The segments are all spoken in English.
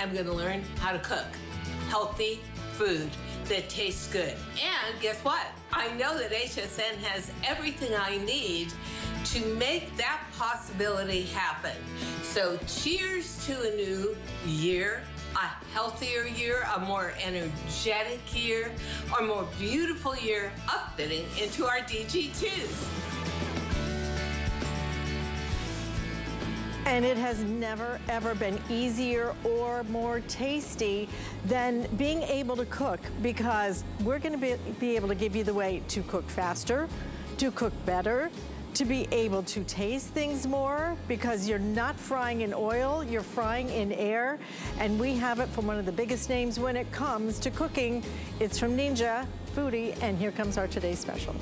am gonna learn how to cook healthy food that tastes good. And guess what? I know that HSN has everything I need to make that possibility happen. So cheers to a new year, a healthier year, a more energetic year, or more beautiful year of fitting into our DG2s. And it has never, ever been easier or more tasty than being able to cook because we're gonna be, be able to give you the way to cook faster, to cook better, to be able to taste things more because you're not frying in oil, you're frying in air. And we have it from one of the biggest names when it comes to cooking. It's from Ninja Foodi, and here comes our today's special.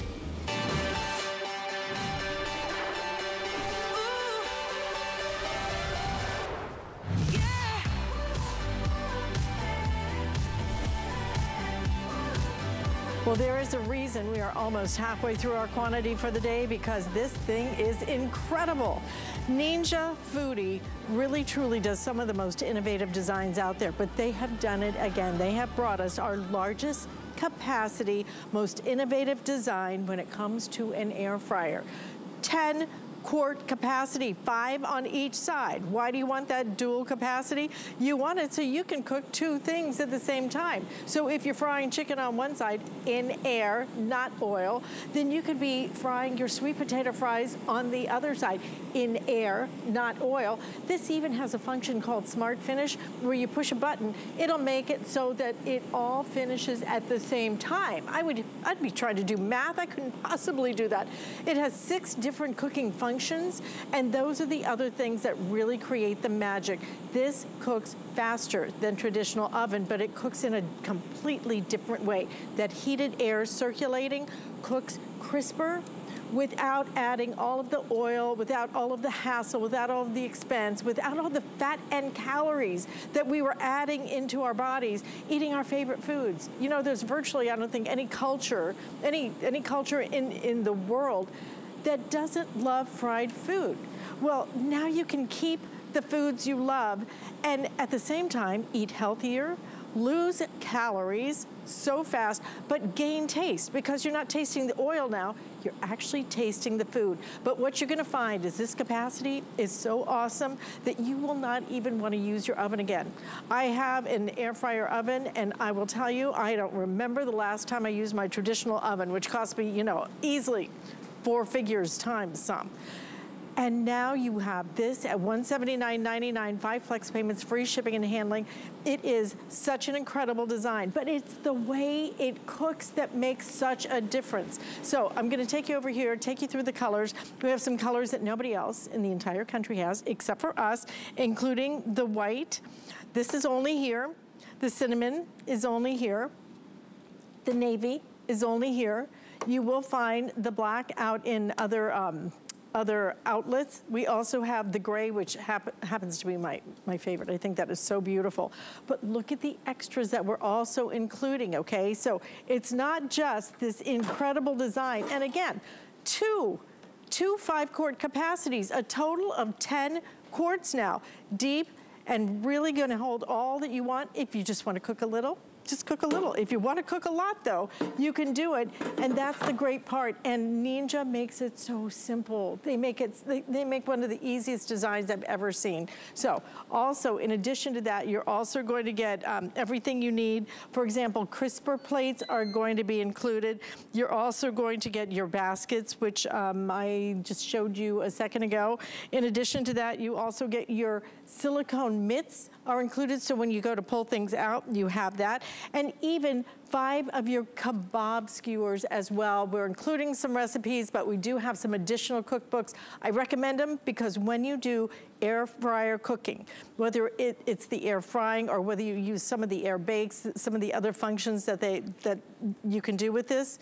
Well, there is a reason we are almost halfway through our quantity for the day because this thing is incredible. Ninja Foodi really truly does some of the most innovative designs out there, but they have done it again. They have brought us our largest capacity, most innovative design when it comes to an air fryer. 10 quart capacity, five on each side. Why do you want that dual capacity? You want it so you can cook two things at the same time. So if you're frying chicken on one side in air, not oil, then you could be frying your sweet potato fries on the other side in air, not oil. This even has a function called Smart Finish where you push a button, it'll make it so that it all finishes at the same time. I would, I'd be trying to do math, I couldn't possibly do that. It has six different cooking functions functions, and those are the other things that really create the magic. This cooks faster than traditional oven, but it cooks in a completely different way. That heated air circulating cooks crisper, without adding all of the oil, without all of the hassle, without all of the expense, without all the fat and calories that we were adding into our bodies, eating our favorite foods. You know, there's virtually, I don't think, any culture, any, any culture in, in the world that doesn't love fried food. Well, now you can keep the foods you love and at the same time eat healthier, lose calories so fast, but gain taste because you're not tasting the oil now, you're actually tasting the food. But what you're gonna find is this capacity is so awesome that you will not even wanna use your oven again. I have an air fryer oven and I will tell you, I don't remember the last time I used my traditional oven, which cost me, you know, easily four figures times some. And now you have this at $179.99, five flex payments, free shipping and handling. It is such an incredible design, but it's the way it cooks that makes such a difference. So I'm gonna take you over here, take you through the colors. We have some colors that nobody else in the entire country has, except for us, including the white. This is only here. The cinnamon is only here. The navy is only here. You will find the black out in other um, other outlets. We also have the gray, which hap happens to be my, my favorite. I think that is so beautiful. But look at the extras that we're also including, okay? So it's not just this incredible design. And again, two, two five quart capacities, a total of 10 quarts now. Deep and really gonna hold all that you want if you just wanna cook a little just cook a little. If you wanna cook a lot though, you can do it. And that's the great part. And Ninja makes it so simple. They make it, they, they make one of the easiest designs I've ever seen. So also, in addition to that, you're also going to get um, everything you need. For example, crisper plates are going to be included. You're also going to get your baskets, which um, I just showed you a second ago. In addition to that, you also get your silicone mitts are included. So when you go to pull things out, you have that. And even five of your kebab skewers as well. We're including some recipes, but we do have some additional cookbooks. I recommend them because when you do air fryer cooking, whether it, it's the air frying or whether you use some of the air bakes, some of the other functions that, they, that you can do with this,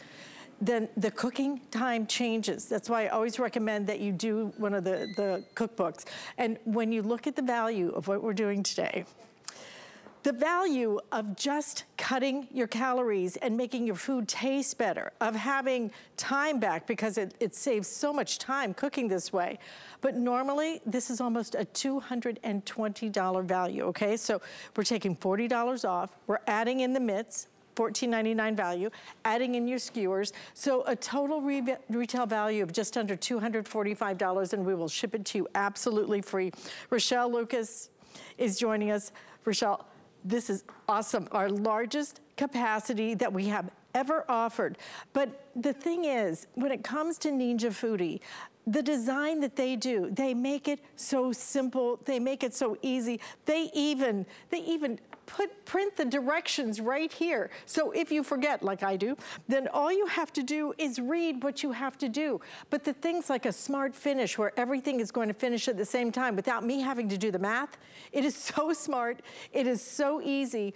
then the cooking time changes. That's why I always recommend that you do one of the, the cookbooks. And when you look at the value of what we're doing today, the value of just cutting your calories and making your food taste better, of having time back because it, it saves so much time cooking this way. But normally, this is almost a $220 value, okay? So we're taking $40 off, we're adding in the mitts, $14.99 value, adding in your skewers. So a total re retail value of just under $245 and we will ship it to you absolutely free. Rachelle Lucas is joining us. Rachelle, this is awesome. Our largest capacity that we have ever offered. But the thing is, when it comes to Ninja Foodi, the design that they do, they make it so simple, they make it so easy. They even, they even put print the directions right here. So if you forget, like I do, then all you have to do is read what you have to do. But the things like a smart finish where everything is going to finish at the same time without me having to do the math, it is so smart, it is so easy.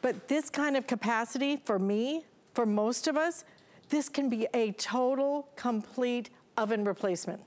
But this kind of capacity for me, for most of us, this can be a total, complete oven replacement.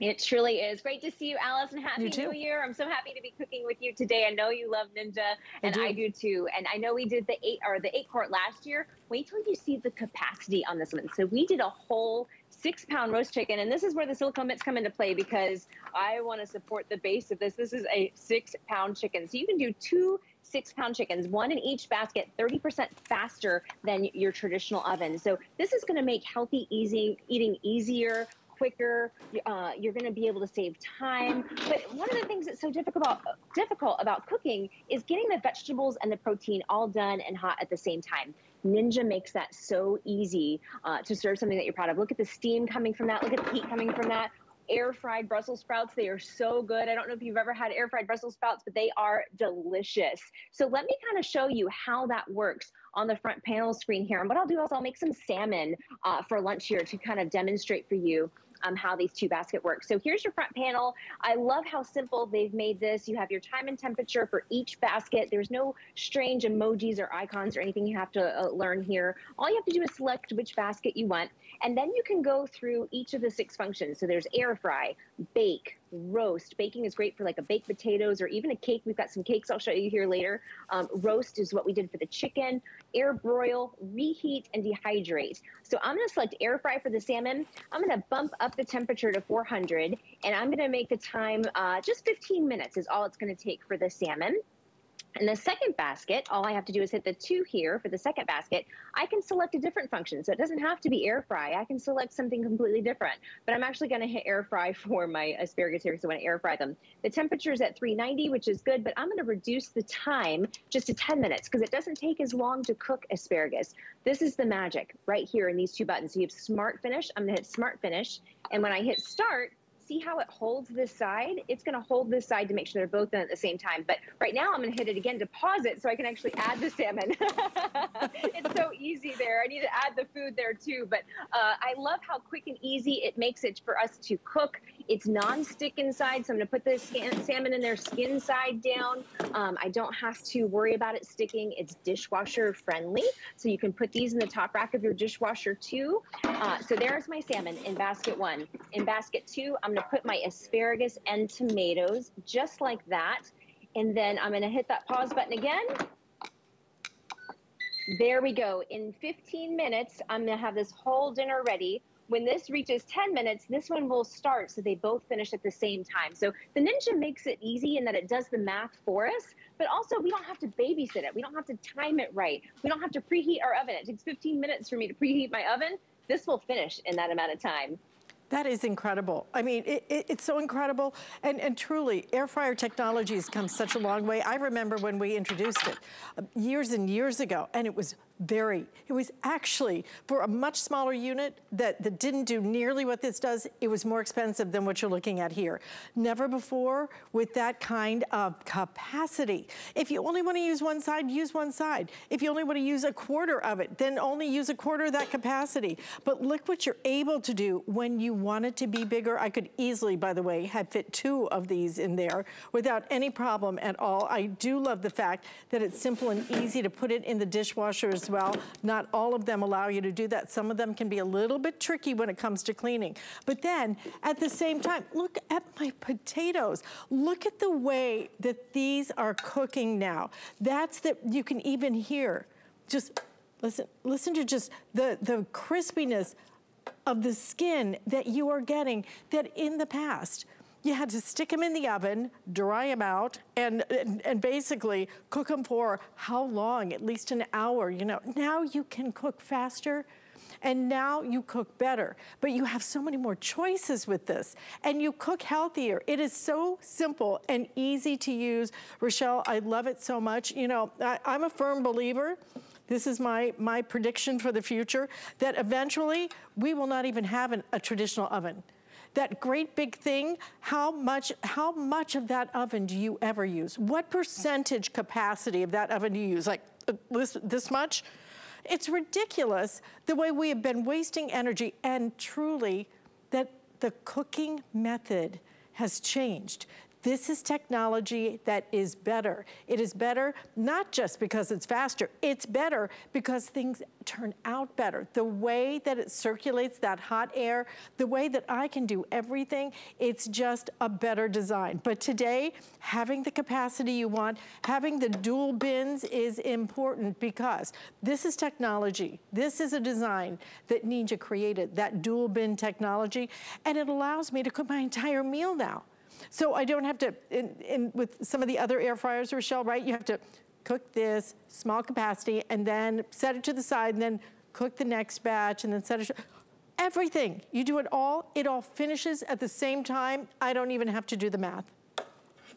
It truly is. Great to see you, Alyce, and Happy New Year. I'm so happy to be cooking with you today. I know you love Ninja, and I do. I do too. And I know we did the eight or the eight quart last year. Wait till you see the capacity on this one. So we did a whole six pound roast chicken. And this is where the silicone mitts come into play because I want to support the base of this. This is a six pound chicken. So you can do two six pound chickens, one in each basket, 30% faster than your traditional oven. So this is going to make healthy easy eating easier quicker. Uh, you're going to be able to save time. But one of the things that's so difficult about, difficult about cooking is getting the vegetables and the protein all done and hot at the same time. Ninja makes that so easy uh, to serve something that you're proud of. Look at the steam coming from that. Look at the heat coming from that air fried Brussels sprouts. They are so good. I don't know if you've ever had air fried Brussels sprouts, but they are delicious. So let me kind of show you how that works on the front panel screen here. And what I'll do is I'll make some salmon uh, for lunch here to kind of demonstrate for you um, how these two basket work. So here's your front panel. I love how simple they've made this. You have your time and temperature for each basket. There's no strange emojis or icons or anything you have to uh, learn here. All you have to do is select which basket you want. And then you can go through each of the six functions. So there's air fry, bake, roast. Baking is great for like a baked potatoes or even a cake. We've got some cakes I'll show you here later. Um, roast is what we did for the chicken. Air broil, reheat, and dehydrate. So I'm to select air fry for the salmon. I'm going to bump up the temperature to 400, and I'm going to make the time uh, just 15 minutes is all it's going to take for the salmon. In the second basket, all I have to do is hit the two here for the second basket. I can select a different function. So it doesn't have to be air fry. I can select something completely different. But I'm actually going to hit air fry for my asparagus here because I want to air fry them. The temperature is at 390, which is good, but I'm going to reduce the time just to 10 minutes because it doesn't take as long to cook asparagus. This is the magic right here in these two buttons. So you have smart finish. I'm going to hit smart finish. And when I hit start, see how it holds this side? It's gonna hold this side to make sure they're both done at the same time. But right now I'm gonna hit it again to pause it so I can actually add the salmon. it's so easy there. I need to add the food there too. But uh, I love how quick and easy it makes it for us to cook. It's non-stick inside, so I'm gonna put the salmon in there skin side down. Um, I don't have to worry about it sticking. It's dishwasher friendly, so you can put these in the top rack of your dishwasher too. Uh, so there's my salmon in basket one. In basket two, I'm gonna put my asparagus and tomatoes just like that. And then I'm gonna hit that pause button again. There we go. In 15 minutes, I'm gonna have this whole dinner ready. When this reaches 10 minutes, this one will start so they both finish at the same time. So the Ninja makes it easy in that it does the math for us, but also we don't have to babysit it. We don't have to time it right. We don't have to preheat our oven. It takes 15 minutes for me to preheat my oven. This will finish in that amount of time. That is incredible. I mean, it, it, it's so incredible. And, and truly, air fryer technology has come such a long way. I remember when we introduced it uh, years and years ago, and it was very, it was actually, for a much smaller unit that, that didn't do nearly what this does, it was more expensive than what you're looking at here. Never before with that kind of capacity. If you only wanna use one side, use one side. If you only wanna use a quarter of it, then only use a quarter of that capacity. But look what you're able to do when you want it to be bigger. I could easily, by the way, have fit two of these in there without any problem at all. I do love the fact that it's simple and easy to put it in the dishwasher as well. Not all of them allow you to do that. Some of them can be a little bit tricky when it comes to cleaning. But then at the same time, look at my potatoes. Look at the way that these are cooking now. That's that you can even hear. Just listen, listen to just the, the crispiness of the skin that you are getting that in the past, you had to stick them in the oven, dry them out, and, and, and, basically cook them for how long? At least an hour, you know. Now you can cook faster, and now you cook better. But you have so many more choices with this, and you cook healthier. It is so simple and easy to use. Rachelle, I love it so much. You know, I, I'm a firm believer this is my, my prediction for the future, that eventually we will not even have an, a traditional oven that great big thing, how much, how much of that oven do you ever use? What percentage capacity of that oven do you use? Like uh, this, this much? It's ridiculous the way we have been wasting energy and truly that the cooking method has changed. This is technology that is better. It is better not just because it's faster, it's better because things turn out better. The way that it circulates that hot air, the way that I can do everything, it's just a better design. But today, having the capacity you want, having the dual bins is important because this is technology. This is a design that Ninja created, that dual bin technology, and it allows me to cook my entire meal now. So I don't have to, in, in, with some of the other air fryers, Rachelle, right? You have to cook this, small capacity, and then set it to the side, and then cook the next batch, and then set it, everything. You do it all, it all finishes at the same time. I don't even have to do the math.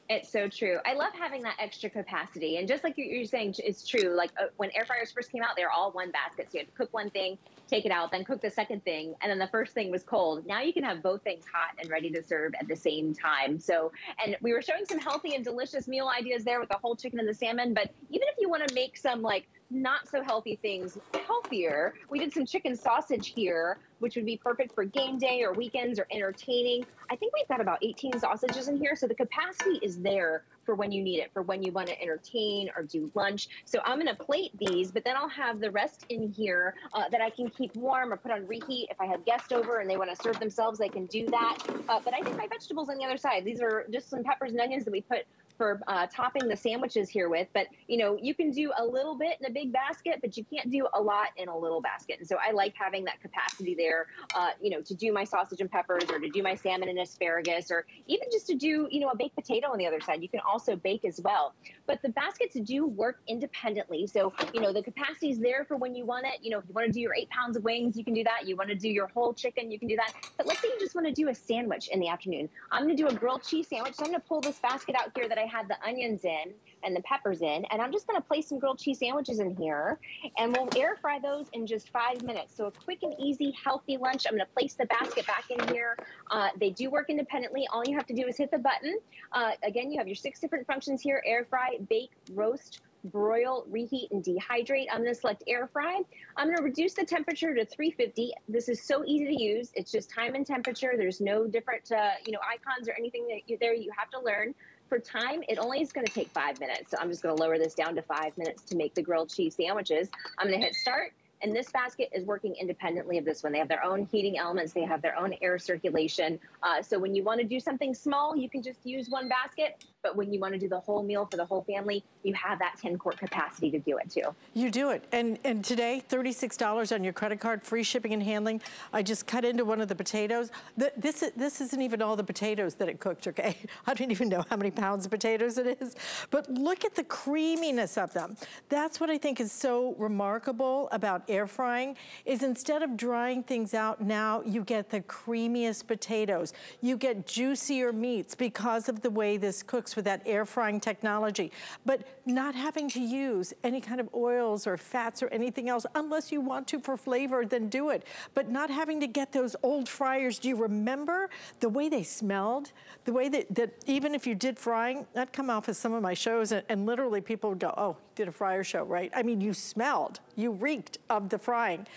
It's so true. I love having that extra capacity. And just like you're saying, it's true. Like uh, when air fryers first came out, they were all one basket. So you had to cook one thing, take it out, then cook the second thing. And then the first thing was cold. Now you can have both things hot and ready to serve at the same time. So, and we were showing some healthy and delicious meal ideas there with the whole chicken and the salmon. But even if you want to make some like not so healthy things healthier. We did some chicken sausage here, which would be perfect for game day or weekends or entertaining. I think we've got about 18 sausages in here. So the capacity is there for when you need it, for when you want to entertain or do lunch. So I'm going to plate these, but then I'll have the rest in here uh, that I can keep warm or put on reheat. If I have guests over and they want to serve themselves, they can do that. Uh, but I think my vegetables on the other side, these are just some peppers and onions that we put for uh, topping the sandwiches here with. But you know, you can do a little bit in a big basket, but you can't do a lot in a little basket. And so I like having that capacity there, uh, you know, to do my sausage and peppers or to do my salmon and asparagus or even just to do, you know, a baked potato on the other side. You can also bake as well. But the baskets do work independently. So, you know, the capacity is there for when you want it. You know, if you want to do your eight pounds of wings, you can do that. You want to do your whole chicken, you can do that. But let's say you just want to do a sandwich in the afternoon. I'm going to do a grilled cheese sandwich. So I'm going to pull this basket out here that I had the onions in and the peppers in. And I'm just going to place some grilled cheese sandwiches in here. And we'll air fry those in just five minutes. So a quick and easy, healthy lunch. I'm to place the basket back in here. Uh, they do work independently. All you have to do is hit the button. Uh, again, you have your six different functions here, air fry, bake, roast, broil, reheat, and dehydrate. I'm to select air fry. I'm to reduce the temperature to 350. This is so easy to use. It's just time and temperature. There's no different, uh, you know, icons or anything that you, there you have to learn. For time, it only is going to take five minutes. So I'm just going to lower this down to five minutes to make the grilled cheese sandwiches. I'm going to hit start. And this basket is working independently of this one. They have their own heating elements. They have their own air circulation. Uh, so when you want to do something small, you can just use one basket. But when you want to do the whole meal for the whole family, you have that 10 quart capacity to do it too. You do it. And, and today, $36 on your credit card, free shipping and handling. I just cut into one of the potatoes. The, this, this isn't even all the potatoes that it cooked, okay? I don't even know how many pounds of potatoes it is. But look at the creaminess of them. That's what I think is so remarkable about air frying, is instead of drying things out now, you get the creamiest potatoes. You get juicier meats because of the way this cooks with that air frying technology, but not having to use any kind of oils or fats or anything else, unless you want to for flavor, then do it. But not having to get those old fryers. Do you remember the way they smelled? The way that, that even if you did frying, that come off of some of my shows and, and literally people would go, oh, you did a fryer show, right? I mean, you smelled, you reeked of the frying.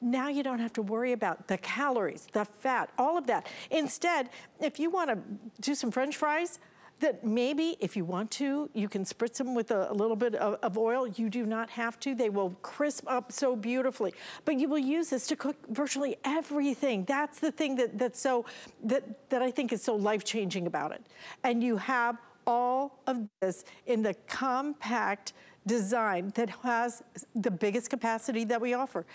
Now you don't have to worry about the calories, the fat, all of that. Instead, if you wanna do some french fries, that maybe if you want to, you can spritz them with a, a little bit of, of, oil. You do not have to. They will crisp up so beautifully. But you will use this to cook virtually everything. That's the thing that, that's so, that, that I think is so life-changing about it. And you have all of this in the compact design that has the biggest capacity that we offer.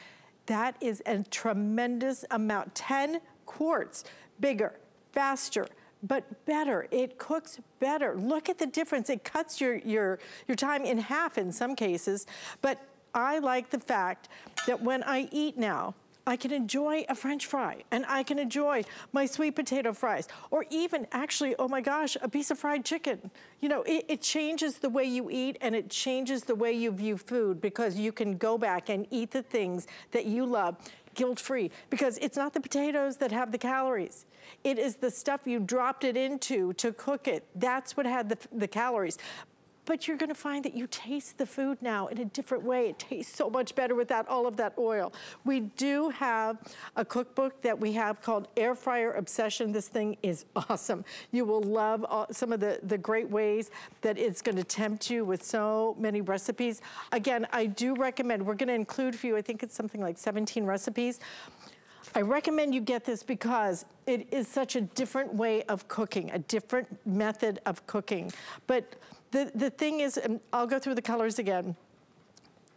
That is a tremendous amount, 10 quarts, bigger, faster, but better. It cooks better. Look at the difference. It cuts your, your, your time in half in some cases. But I like the fact that when I eat now, I can enjoy a french fry and I can enjoy my sweet potato fries or even actually, oh my gosh, a piece of fried chicken. You know, it, it, changes the way you eat and it changes the way you view food because you can go back and eat the things that you love guilt-free because it's not the potatoes that have the calories. It is the stuff you dropped it into to cook it. That's what had the, the calories but you're gonna find that you taste the food now in a different way. It tastes so much better without all of that oil. We do have a cookbook that we have called Air Fryer Obsession. This thing is awesome. You will love all, some of the, the great ways that it's gonna tempt you with so many recipes. Again, I do recommend, we're gonna include for you, I think it's something like 17 recipes. I recommend you get this because it is such a different way of cooking, a different method of cooking. But the, the thing is, I'll go through the colors again,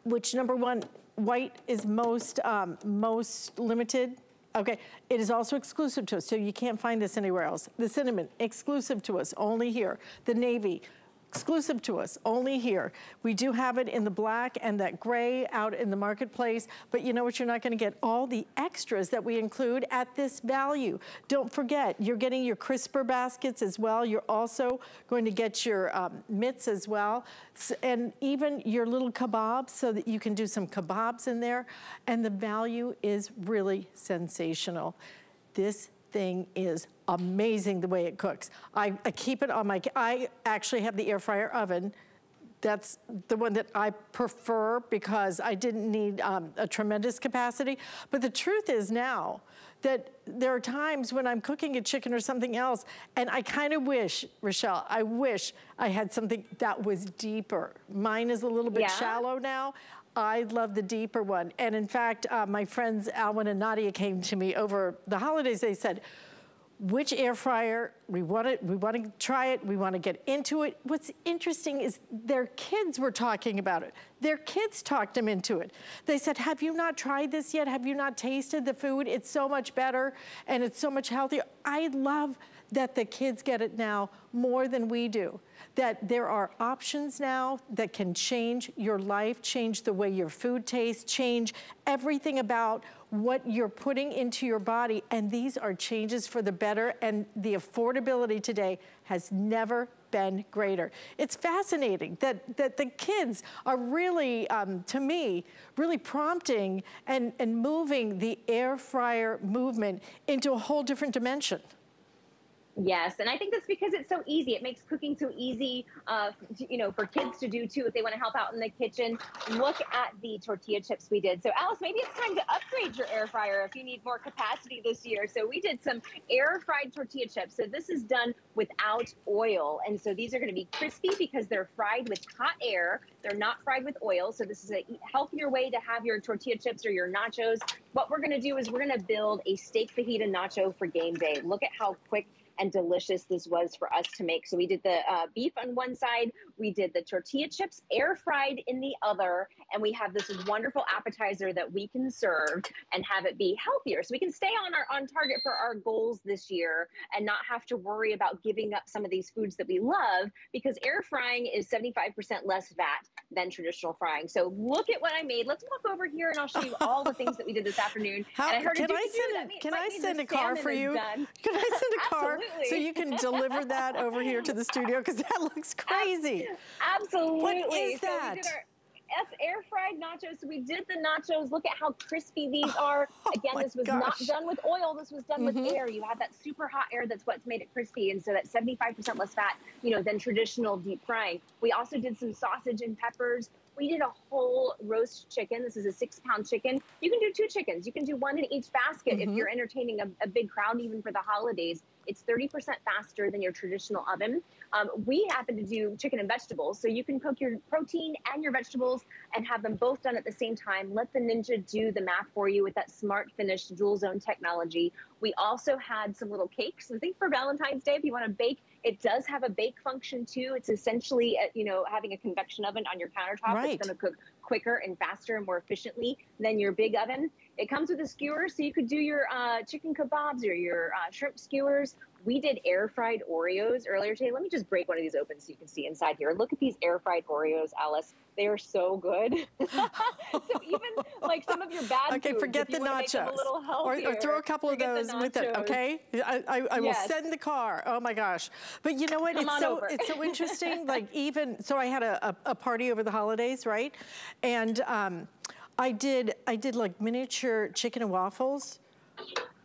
which number one, white is most, um, most limited. Okay, it is also exclusive to us, so you can't find this anywhere else. The cinnamon, exclusive to us, only here. The navy, exclusive to us, only here. We do have it in the black and that gray out in the marketplace, but you know what, you're not gonna get all the extras that we include at this value. Don't forget, you're getting your crisper baskets as well. You're also going to get your um, mitts as well, and even your little kebabs so that you can do some kebabs in there, and the value is really sensational. This thing is amazing the way it cooks. I, I keep it on my, I actually have the air fryer oven. That's the one that I prefer because I didn't need um, a tremendous capacity. But the truth is now that there are times when I'm cooking a chicken or something else and I kind of wish, Rachelle, I wish I had something that was deeper. Mine is a little bit yeah. shallow now. I love the deeper one. And in fact, uh, my friends Alwyn and Nadia came to me over the holidays. They said, which air fryer, we want to, we want to try it, we want to get into it. What's interesting is their kids were talking about it. Their kids talked them into it. They said, have you not tried this yet? Have you not tasted the food? It's so much better and it's so much healthier. I love that the kids get it now more than we do. That there are options now that can change your life, change the way your food tastes, change everything about what you're putting into your body. And these are changes for the better. And the affordability today has never been greater. It's fascinating that, that the kids are really, um, to me, really prompting and, and moving the air fryer movement into a whole different dimension. Yes, and I think that's because it's so easy. It makes cooking so easy, uh, you know, for kids to do too if they want to help out in the kitchen. Look at the tortilla chips we did. So Alyce, maybe it's time to upgrade your air fryer if you need more capacity this year. So we did some air fried tortilla chips. So this is done without oil, and so these are going to be crispy because they're fried with hot air. They're not fried with oil. So this is a healthier way to have your tortilla chips or your nachos. What we're going to do is we're going to build a steak fajita nacho for game day. Look at how quick and delicious this was for us to make. So we did the uh, beef on one side, we did the tortilla chips air fried in the other, and we have this wonderful appetizer that we can serve and have it be healthier. So we can stay on our on target for our goals this year and not have to worry about giving up some of these foods that we love because air frying is 75% less fat than traditional frying. So look at what I made. Let's walk over here and I'll show you all the things that we did this afternoon. How, and I heard can I send, can I send a car for you? Can I send a car so you can deliver that over here to the studio? Because that looks crazy. Absolutely. What is that? So air fried nachos. So we did the nachos. Look at how crispy these are. Oh, Again, this was gosh. not done with oil. This was done mm -hmm. with mm-hmm. air. You have that super hot air that's what's made it crispy. And so that's 75% less fat, you know, than traditional deep frying. We also did some sausage and peppers We did a whole roast chicken. This is a six pound chicken. You can do two chickens. You can do one in each basket mm -hmm. if mm-hmm. you're entertaining a, a big crowd, even for the holidays. It's 30% faster than your traditional oven. Um, we happen to do chicken and vegetables, so you can cook your protein and your vegetables and have them both done at the same time. Let the Ninja do the math for you with that smart finish dual zone technology. We also had some little cakes. I think for Valentine's Day, if you want to bake, it does have a bake function too. It's essentially, uh, you know, having a convection oven on your countertop. Right. It's going to cook quicker and faster and more efficiently than your big oven. It comes with a skewer, so you could do your uh, chicken kebabs or your uh, shrimp skewers. We did air fried Oreos earlier today. Let me just break one of these open so you can see inside here. Look at these air fried Oreos, Alyce. They are so good. so even like some of your bad Okay, foods, forget the nachos. Or, or, throw a couple of those with it, okay? I, I, I yes. will send the car. Oh my gosh. But you know what? Come it's so over. it's so interesting. like even so I had a, a, a party over the holidays, right? And um I did, I did like miniature chicken and waffles.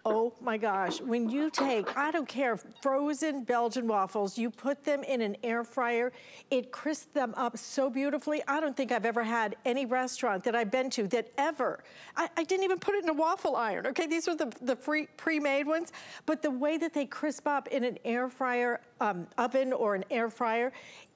Oh my gosh, when you take, I don't care, frozen Belgian waffles, you put them in an air fryer, it crisps them up so beautifully. I don't think I've ever had any restaurant that I've been to that ever, I, I didn't even put it in a waffle iron, okay? These were the, the pre-made ones, but the way that they crisp up in an air fryer um, oven or an air fryer,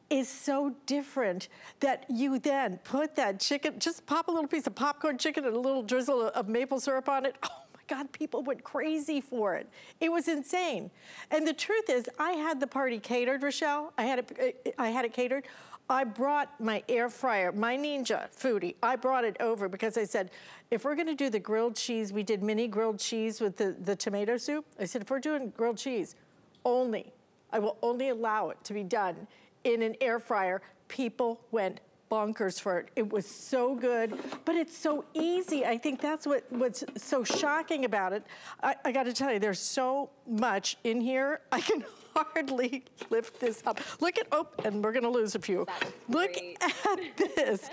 is so different that you then put that chicken, just pop a little piece of popcorn chicken and a little drizzle of maple syrup on it. Oh God, people went crazy for it. It was insane. And the truth is, I had the party catered, Rachelle. I had it, uh, I had it catered. I brought my air fryer, my Ninja Foodi. I brought it over because I said, if we're gonna do the grilled cheese, we did mini grilled cheese with the, the tomato soup. I said, if we're doing grilled cheese, only, I will only allow it to be done in an air fryer, people went bonkers for it. It was so good, but it's so easy. I think that's what, what's so shocking about it. I, I gotta tell you, there's so much in here. I can hardly lift this up. Look at, oh, and we're gonna lose a few. Look at this.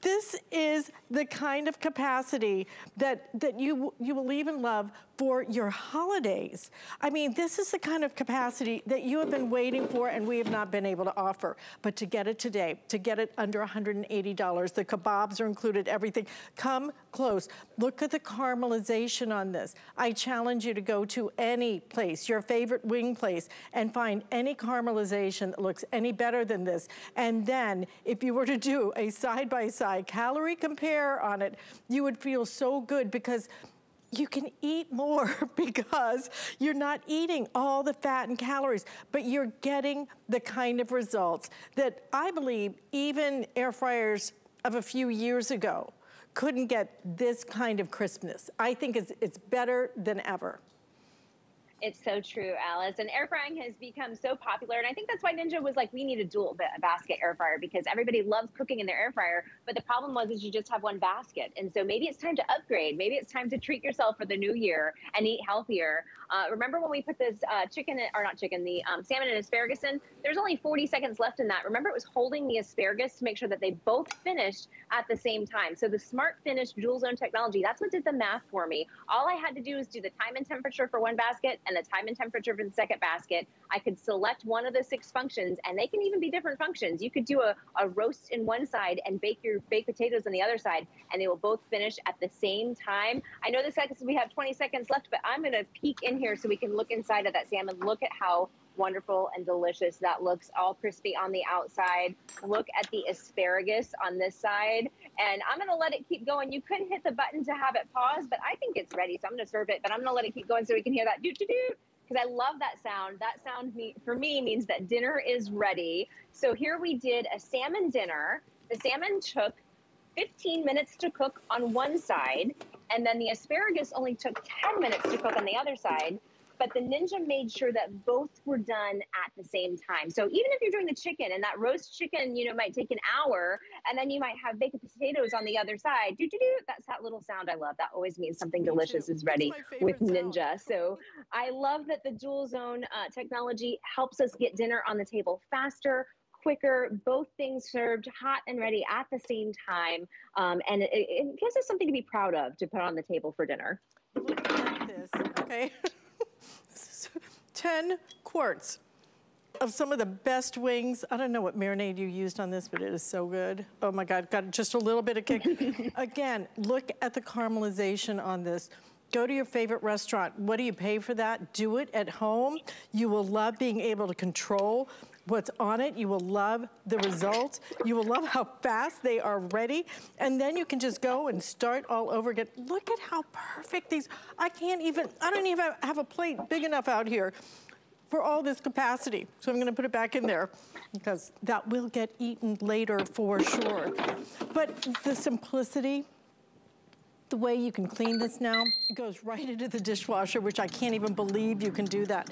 This is the kind of capacity that, that you, you will even love for your holidays. I mean, this is the kind of capacity that you have been waiting for and we have not been able to offer. But to get it today, to get it under $180, the kebabs are included, everything. Come close. Look at the caramelization on this. I challenge you to go to any place, your favorite wing place, and find any caramelization that looks any better than this. And then if you were to do a side-by-side -side calorie compare on it, you would feel so good because you can eat more because you're not eating all the fat and calories, but you're getting the kind of results that I believe even air fryers of a few years ago couldn't get this kind of crispness. I think it's, it's better than ever. It's so true, Alyce. And air frying has become so popular. And I think that's why Ninja was like, we need a dual basket air fryer because everybody loves cooking in their air fryer. But the problem was is you just have one basket. And so maybe it's time to upgrade. Maybe it's time to treat yourself for the new year and eat healthier. Uh, remember when we put this uh, chicken, or not chicken, the um, salmon and asparagus in? There's only 40 seconds left in that. Remember it was holding the asparagus to make sure that they both finished at the same time. So the smart finish dual zone technology, that's what did the math for me. All I had to do is do the time and temperature for one basket and the time and temperature for the second basket. I could select one of the six functions and they can even be different functions. You could do a, a roast in one side and bake your baked potatoes on the other side and they will both finish at the same time. I know this seconds we have 20 seconds left, but I'm gonna peek in here so we can look inside of that salmon. Look at how wonderful and delicious that looks all crispy on the outside look at the asparagus on this side and i'm going to let it keep going you couldn't hit the button to have it pause but i think it's ready so i'm going to serve it but i'm going to let it keep going so we can hear that do do do because I love that sound. That sound for me means that dinner is ready. So here we did a salmon dinner. The salmon took 15 minutes to cook on one side, and then the asparagus only took 10 minutes to cook on the other side but the Ninja made sure that both were done at the same time. So even if you're doing the chicken and that roast chicken, you know, might take an hour and then you might have baked potatoes on the other side. Do, do, do. That's that little sound I love. That always means something Me delicious too. is ready with Ninja. Sound. So I love that the dual zone uh, technology helps us get dinner on the table faster, quicker, both things served hot and ready at the same time. Um, and it, it, gives us something to be proud of to put on the table for dinner. Look at this, okay? 10 quarts. of some of the best wings. I don't know what marinade you used on this, but it is so good. Oh my God, got just a little bit of kick. Again, look at the caramelization on this. Go to your favorite restaurant. What do you pay for that? Do it at home. You will love being able to control what's on it. You will love the results. You will love how fast they are ready. And then you can just go and start all over again. Look at how perfect these, I can't even, I don't even have a plate big enough out here for all this capacity. So I'm gonna put it back in there because that will get eaten later for sure. But the simplicity, the way you can clean this now, it goes right into the dishwasher, which I can't even believe you can do that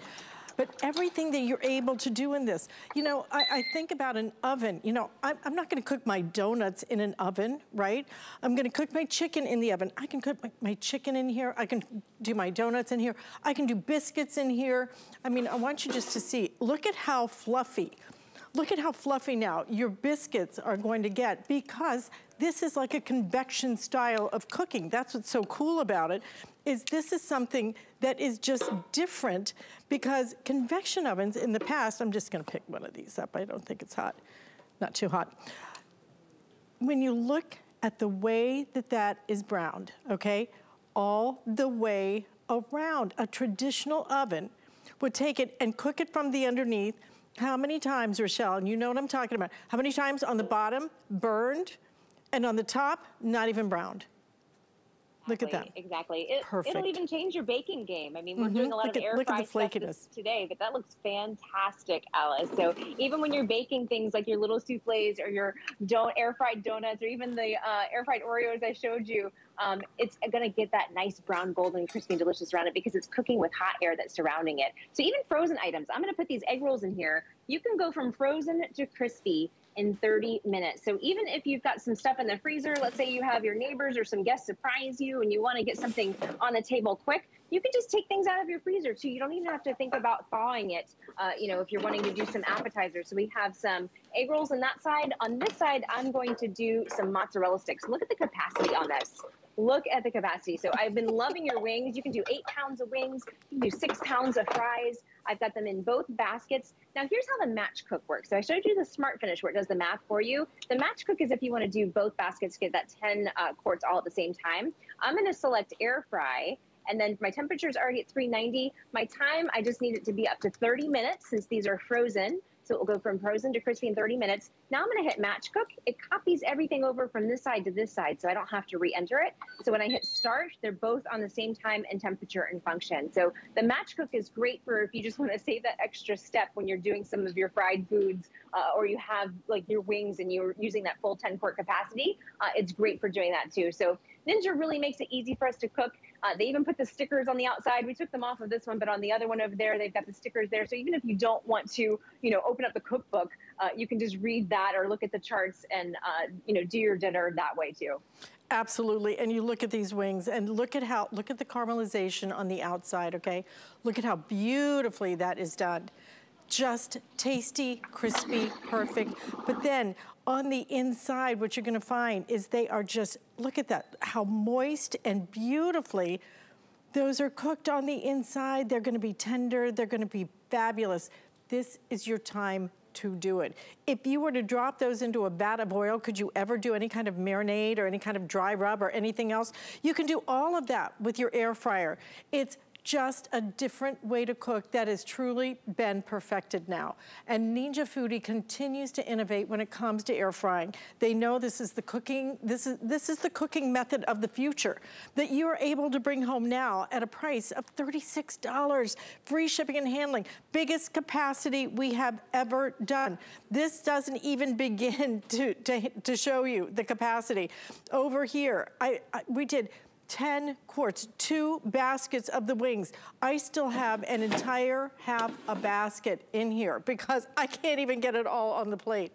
but everything that you're able to do in this. You know, I, I think about an oven. You know, I'm, I'm, not gonna cook my donuts in an oven, right? I'm gonna cook my chicken in the oven. I can cook my, my chicken in here. I can do my donuts in here. I can do biscuits in here. I mean, I want you just to see, look at how fluffy. Look at how fluffy now your biscuits are going to get because this is like a convection style of cooking. That's what's so cool about it is this is something that is just different because convection ovens in the past, I'm just gonna pick one of these up. I don't think it's hot, not too hot. When you look at the way that that is browned, okay, all the way around, a traditional oven would take it and cook it from the underneath. How many times, Rachelle, and you know what I'm talking about, how many times on the bottom, burned, and on the top, not even browned? Look at that. Exactly. It, Perfect. It'll even change your baking game. I mean, we're mm -hmm. doing a lot look of at, air fry stuff today, but that looks fantastic, Alyce. So even when you're baking things like your little souffles or your don't air fried donuts or even the uh, air fried Oreos I showed you, um, it's going to get that nice brown, golden, crispy, and delicious around it because it's cooking with hot air that's surrounding it. So even frozen items, I'm going to put these egg rolls in here. You can go from frozen to crispy in 30 minutes. So even if you've got some stuff in the freezer, let's say you have your neighbors or some guests surprise you and you want to get something on the table quick, you can just take things out of your freezer too. You don't even have to think about thawing it, uh, you know, if you're wanting to do some appetizers. So we have some egg rolls on that side. On this side, I'm going to do some mozzarella sticks. Look at the capacity on this. Look at the capacity. So I've been loving your wings. You can do eight pounds of wings. You can do six pounds of fries. I've got them in both baskets. Now here's how the match cook works. So I showed you the smart finish where it does the math for you. The match cook is if you want to do both baskets, get that 10 uh, quarts all at the same time. I'm going to select air fry and then my temperature is already at 390. My time, I just need it to be up to 30 minutes since these are frozen. So it will go from frozen to crispy in 30 minutes. Now I'm gonna hit match cook. It copies everything over from this side to this side, so I don't have to re-enter it. So when I hit start, they're both on the same time and temperature and function. So the match cook is great for if you just wanna save that extra step when you're doing some of your fried foods uh, or you have like your wings and you're using that full 10 quart capacity. Uh, it's great for doing that too. So Ninja really makes it easy for us to cook. Uh, they even put the stickers on the outside. We took them off of this one, but on the other one over there, they've got the stickers there. So even if you don't want to, you know, open up the cookbook, uh, you can just read that or look at the charts and, uh, you know, do your dinner that way too. Absolutely, and you look at these wings and look at how, look at the caramelization on the outside, okay? Look at how beautifully that is done. Just tasty, crispy, perfect. But then on the inside, what you're gonna find is they are just, look at that, how moist and beautifully those are cooked on the inside. They're gonna be tender, they're gonna be fabulous. This is your time to do it. If you were to drop those into a vat of oil, could you ever do any kind of marinade or any kind of dry rub or anything else? You can do all of that with your air fryer. It's just a different way to cook that has truly been perfected now. And Ninja Foodi continues to innovate when it comes to air frying. They know this is the cooking, this is, this is the cooking method of the future that you are able to bring home now at a price of $36, free shipping and handling, biggest capacity we have ever done. This doesn't even begin to, to, to show you the capacity. Over here, I, I we did 10 quarts, two baskets of the wings. I still have an entire half a basket in here because I can't even get it all on the plate.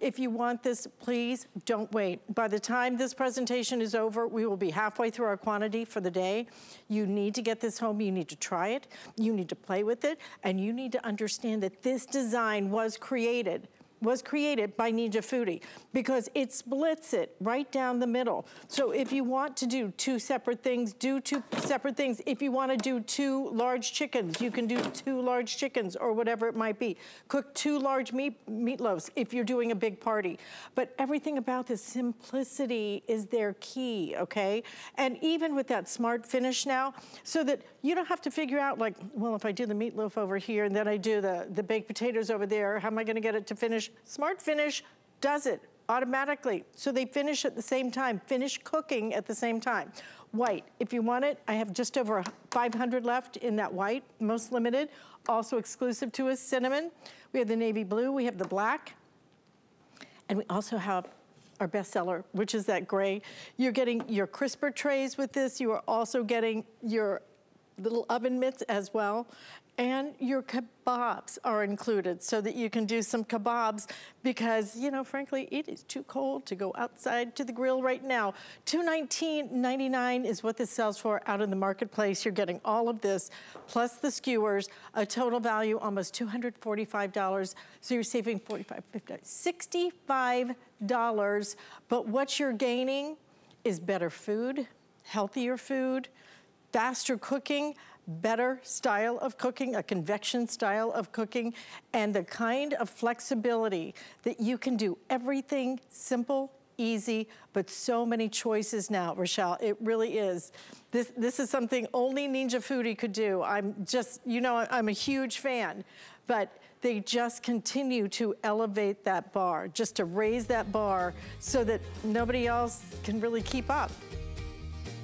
If you want this, please don't wait. By the time this presentation is over, we will be halfway through our quantity for the day. You need to get this home. You need to try it. You need to play with it. And you need to understand that this design was created was created by Ninja Foodi because it splits it right down the middle. So if you want to do two separate things, do two separate things. If you want to do two large chickens, you can do two large chickens or whatever it might be. Cook two large meat meatloaves if you're doing a big party. But everything about this simplicity is their key, okay? And even with that smart finish now, so that you don't have to figure out like, well, if I do the meatloaf over here and then I do the, the baked potatoes over there, how am I gonna get it to finish Smart Finish does it automatically. So they finish at the same time, finish cooking at the same time. White, if you want it, I have just over 500 left in that white, most limited. Also exclusive to us, cinnamon. We have the navy blue, we have the black. And we also have our bestseller, which is that gray. You're getting your crisper trays with this. You are also getting your little oven mitts as well. And your kebabs are included so that you can do some kebabs because, you know, frankly, it is too cold to go outside to the grill right now. $219.99 is what this sells for out in the marketplace. You're getting all of this, plus the skewers, a total value almost $245. So you're saving $45, $50, $65. But what you're gaining is better food, healthier food, faster cooking, better style of cooking, a convection style of cooking, and the kind of flexibility that you can do everything simple, easy, but so many choices now, Rachelle. It really is. This, this is something only Ninja Foodi could do. I'm just, you know, I'm a huge fan, but they just continue to elevate that bar, just to raise that bar so that nobody else can really keep up.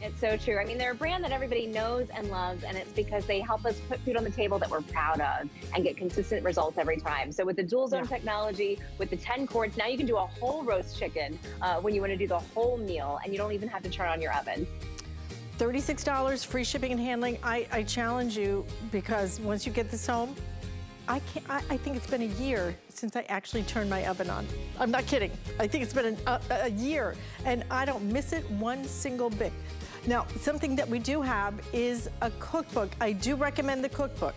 It's so true. I mean, they're a brand that everybody knows and loves, and it's because they help us put food on the table that we're proud of and get consistent results every time. So with the dual zone yeah. technology, with the 10 quarts, now you can do a whole roast chicken uh, when you want to do the whole meal, and you don't even have to turn on your oven. $36 free shipping and handling. I, I challenge you because once you get this home, I, can't, I, I, think it's been a year since I actually turned my oven on. I'm not kidding. I think it's been an, a, a year and I don't miss it one single bit. Now, something that we do have is a cookbook. I do recommend the cookbook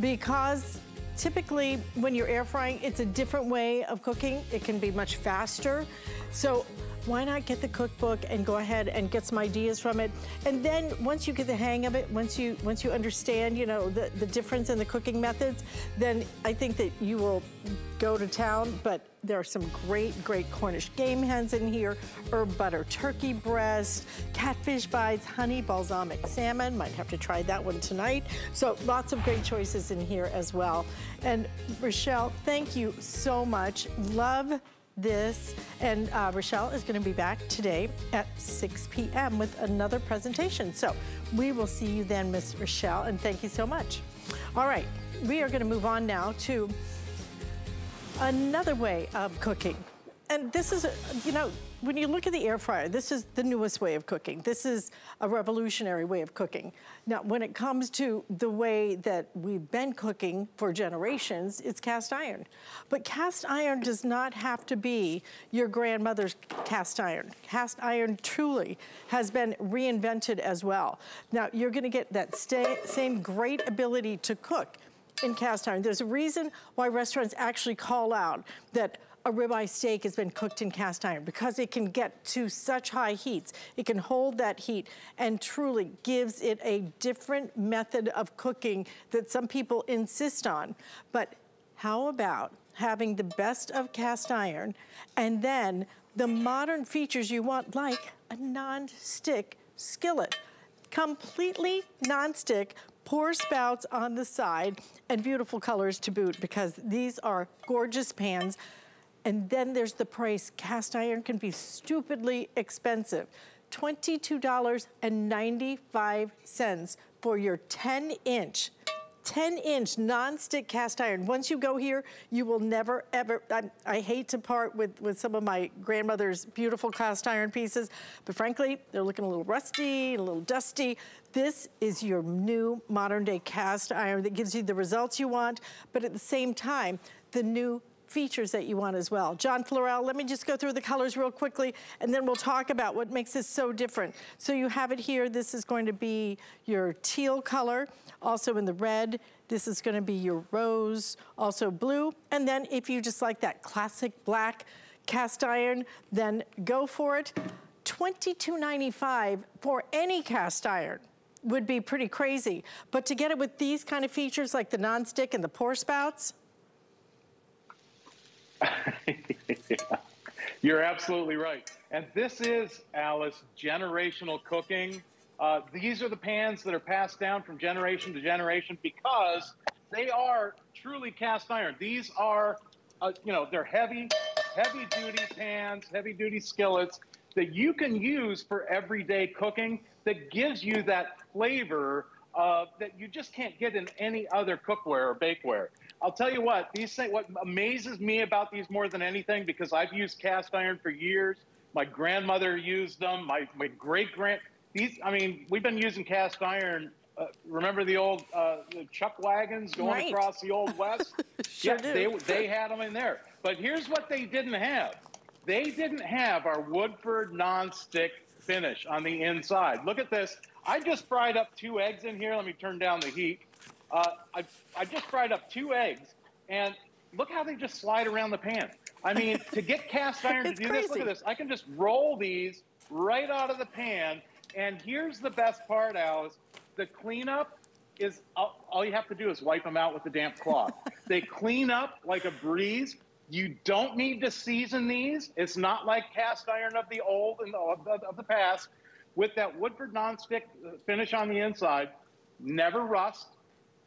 because typically when you're air frying, it's a different way of cooking. It can be much faster. So why not get the cookbook and go ahead and get some ideas from it. And then once you get the hang of it, once you once you understand, you know, the, the difference in the cooking methods, then I think that you will go to town. But there are some great, great Cornish game hens in here, herb butter turkey breast, catfish bites, honey balsamic salmon. Might have to try that one tonight. So lots of great choices in here as well. And Rachelle, thank you so much. Love this. And uh, Rachelle is gonna be back today at 6 p.m. with another presentation. So we will see you then, Miss Rachelle, and thank you so much. All right, we are gonna move on now to another way of cooking. And this is, you know, when you look at the air fryer, this is the newest way of cooking. This is a revolutionary way of cooking. Now, when it comes to the way that we've been cooking for generations, it's cast iron. But cast iron does not have to be your grandmother's cast iron. Cast iron truly has been reinvented as well. Now, you're gonna get that same great ability to cook in cast iron. There's a reason why restaurants actually call out that a ribeye steak has been cooked in cast iron because it can get to such high heats. It can hold that heat and truly gives it a different method of cooking that some people insist on. But how about having the best of cast iron and then the modern features you want like a non-stick skillet. Completely non-stick, pour spouts on the side, and beautiful colors to boot because these are gorgeous pans. And then there's the price. Cast iron can be stupidly expensive. $22.95 for your 10 inch 10 inch non-stick cast iron. Once you go here, you will never ever, I, I, hate to part with, with some of my grandmother's beautiful cast iron pieces, but frankly, they're looking a little rusty, a little dusty. This is your new modern day cast iron that gives you the results you want, but at the same time, the new features that you want as well. John Florell, let me just go through the colors real quickly and then we'll talk about what makes this so different. So you have it here, this is going to be your teal color, also in the red, this is gonna be your rose, also blue, and then if you just like that classic black cast iron, then go for it. $22.95 for any cast iron would be pretty crazy. But to get it with these kind of features like the nonstick and the pour spouts. You're absolutely right. And this is, Alyce, generational cooking. Uh, these are the pans that are passed down from generation to generation because they are truly cast iron. These are, uh, you know, they're heavy, heavy duty pans, heavy duty skillets that you can use for everyday cooking that gives you that flavor uh, that you just can't get in any other cookware or bakeware. I'll tell you what, these things, what amazes me about these more than anything, because I've used cast iron for years. My grandmother used them. My, my great grand, these, I mean, we've been using cast iron. Uh, remember the old uh, chuck wagons going right. across the old west? sure yeah, do. they they had them in there. But here's what they didn't have. They didn't have our Woodford non-stick finish on the inside. Look at this. I just fried up two eggs in here. Let me turn down the heat. Uh, I, I just fried up two eggs, and look how they just slide around the pan. I mean, to get cast iron to do crazy. this, look at this. I can just roll these right out of the pan. And here's the best part, Alyce. The cleanup is all, all you have to do is wipe them out with a damp cloth. they clean up like a breeze. You don't need to season these. It's not like cast iron of the old and of the, of the past. With that Woodford nonstick finish on the inside, never rust,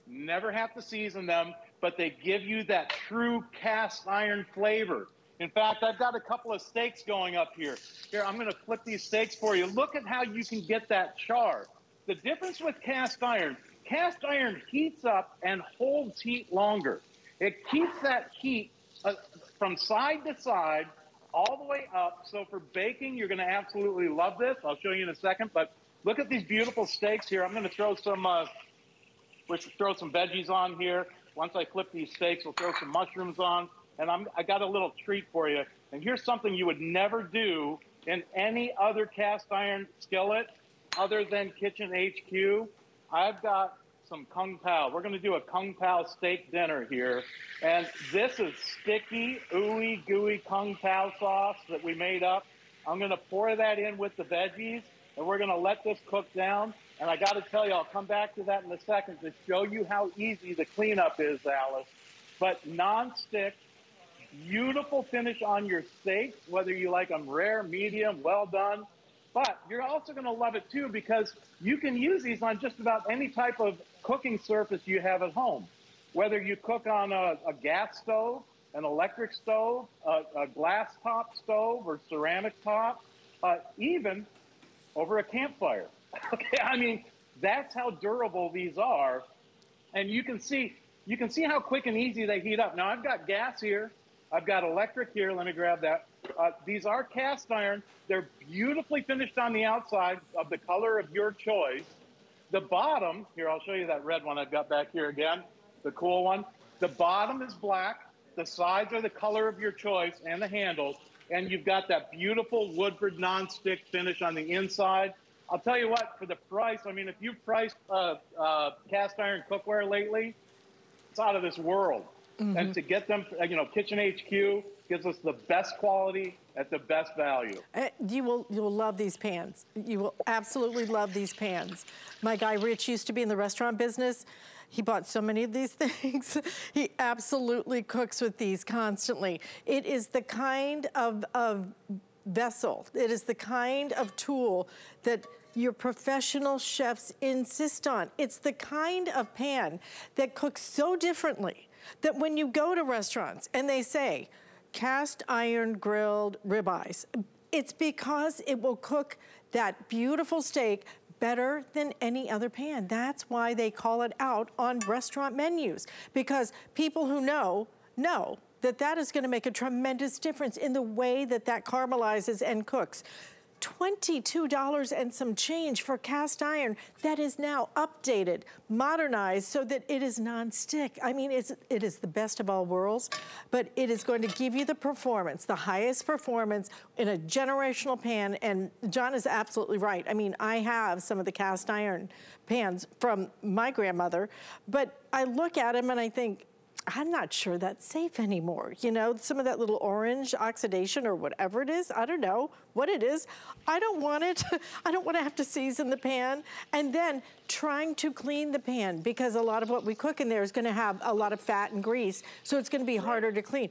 never have to season them, but they give you that true cast iron flavor. In fact, I've got a couple of steaks going up here. Here, I'm going to flip these steaks for you. Look at how you can get that char. The difference with cast iron, cast iron heats up and holds heat longer. It keeps that heat uh, from side to side all the way up. So for baking, you're going to absolutely love this. I'll show you in a second. But look at these beautiful steaks here. I'm going to throw some, uh, throw some veggies on here. Once I flip these steaks, we'll throw some mushrooms on. And I'm, I got a little treat for you. And here's something you would never do in any other cast iron skillet other than Kitchen HQ. I've got some Kung Pao. We're going to do a Kung Pao steak dinner here. And this is sticky, ooey gooey Kung Pao sauce that we made up. I'm going to pour that in with the veggies, and we're going to let this cook down. And I got to tell you, I'll come back to that in a second to show you how easy the cleanup is, Alyce. But non-stick, beautiful finish on your steaks, whether you like them rare, medium, well done. But you're also going to love it too because you can use these on just about any type of cooking surface you have at home. Whether you cook on a, a gas stove, an electric stove, a, a, glass top stove, or ceramic top, uh, even over a campfire. okay, I mean, that's how durable these are. And you can see you can see how quick and easy they heat up. Now I've got gas here, I've got electric here. Let me grab that. Uh, these are cast iron. They're beautifully finished on the outside of the color of your choice. The bottom, here, I'll show you that red one I've got back here again, the cool one. The bottom is black. The sides are the color of your choice and the handles. And you've got that beautiful Woodford non-stick finish on the inside. I'll tell you what, for the price, I mean, if you've priced uh, uh, cast iron cookware lately, it's out of this world. Mm-hmm. And to get them, you know, Kitchen HQ gives us the best quality at the best value. Uh, you will you will love these pans. You will absolutely love these pans. My guy Rich used to be in the restaurant business. He bought so many of these things. he absolutely cooks with these constantly. It is the kind of, of vessel, it is the kind of tool that your professional chefs insist on. It's the kind of pan that cooks so differently that when you go to restaurants and they say, cast iron grilled ribeyes, it's because it will cook that beautiful steak better than any other pan. That's why they call it out on restaurant menus because people who know, know that that is gonna make a tremendous difference in the way that that caramelizes and cooks. $22 and some change for cast iron that is now updated, modernized so that it is non-stick. I mean, it's, it is the best of all worlds, but it is going to give you the performance, the highest performance in a generational pan. And John is absolutely right. I mean, I have some of the cast iron pans from my grandmother, but I look at them and I think, I'm not sure that's safe anymore. You know, some of that little orange oxidation or whatever it is, I don't know what it is. I don't want it. I don't want to have to season the pan. And then trying to clean the pan because a lot of what we cook in there is going to have a lot of fat and grease. So it's going to be harder to clean.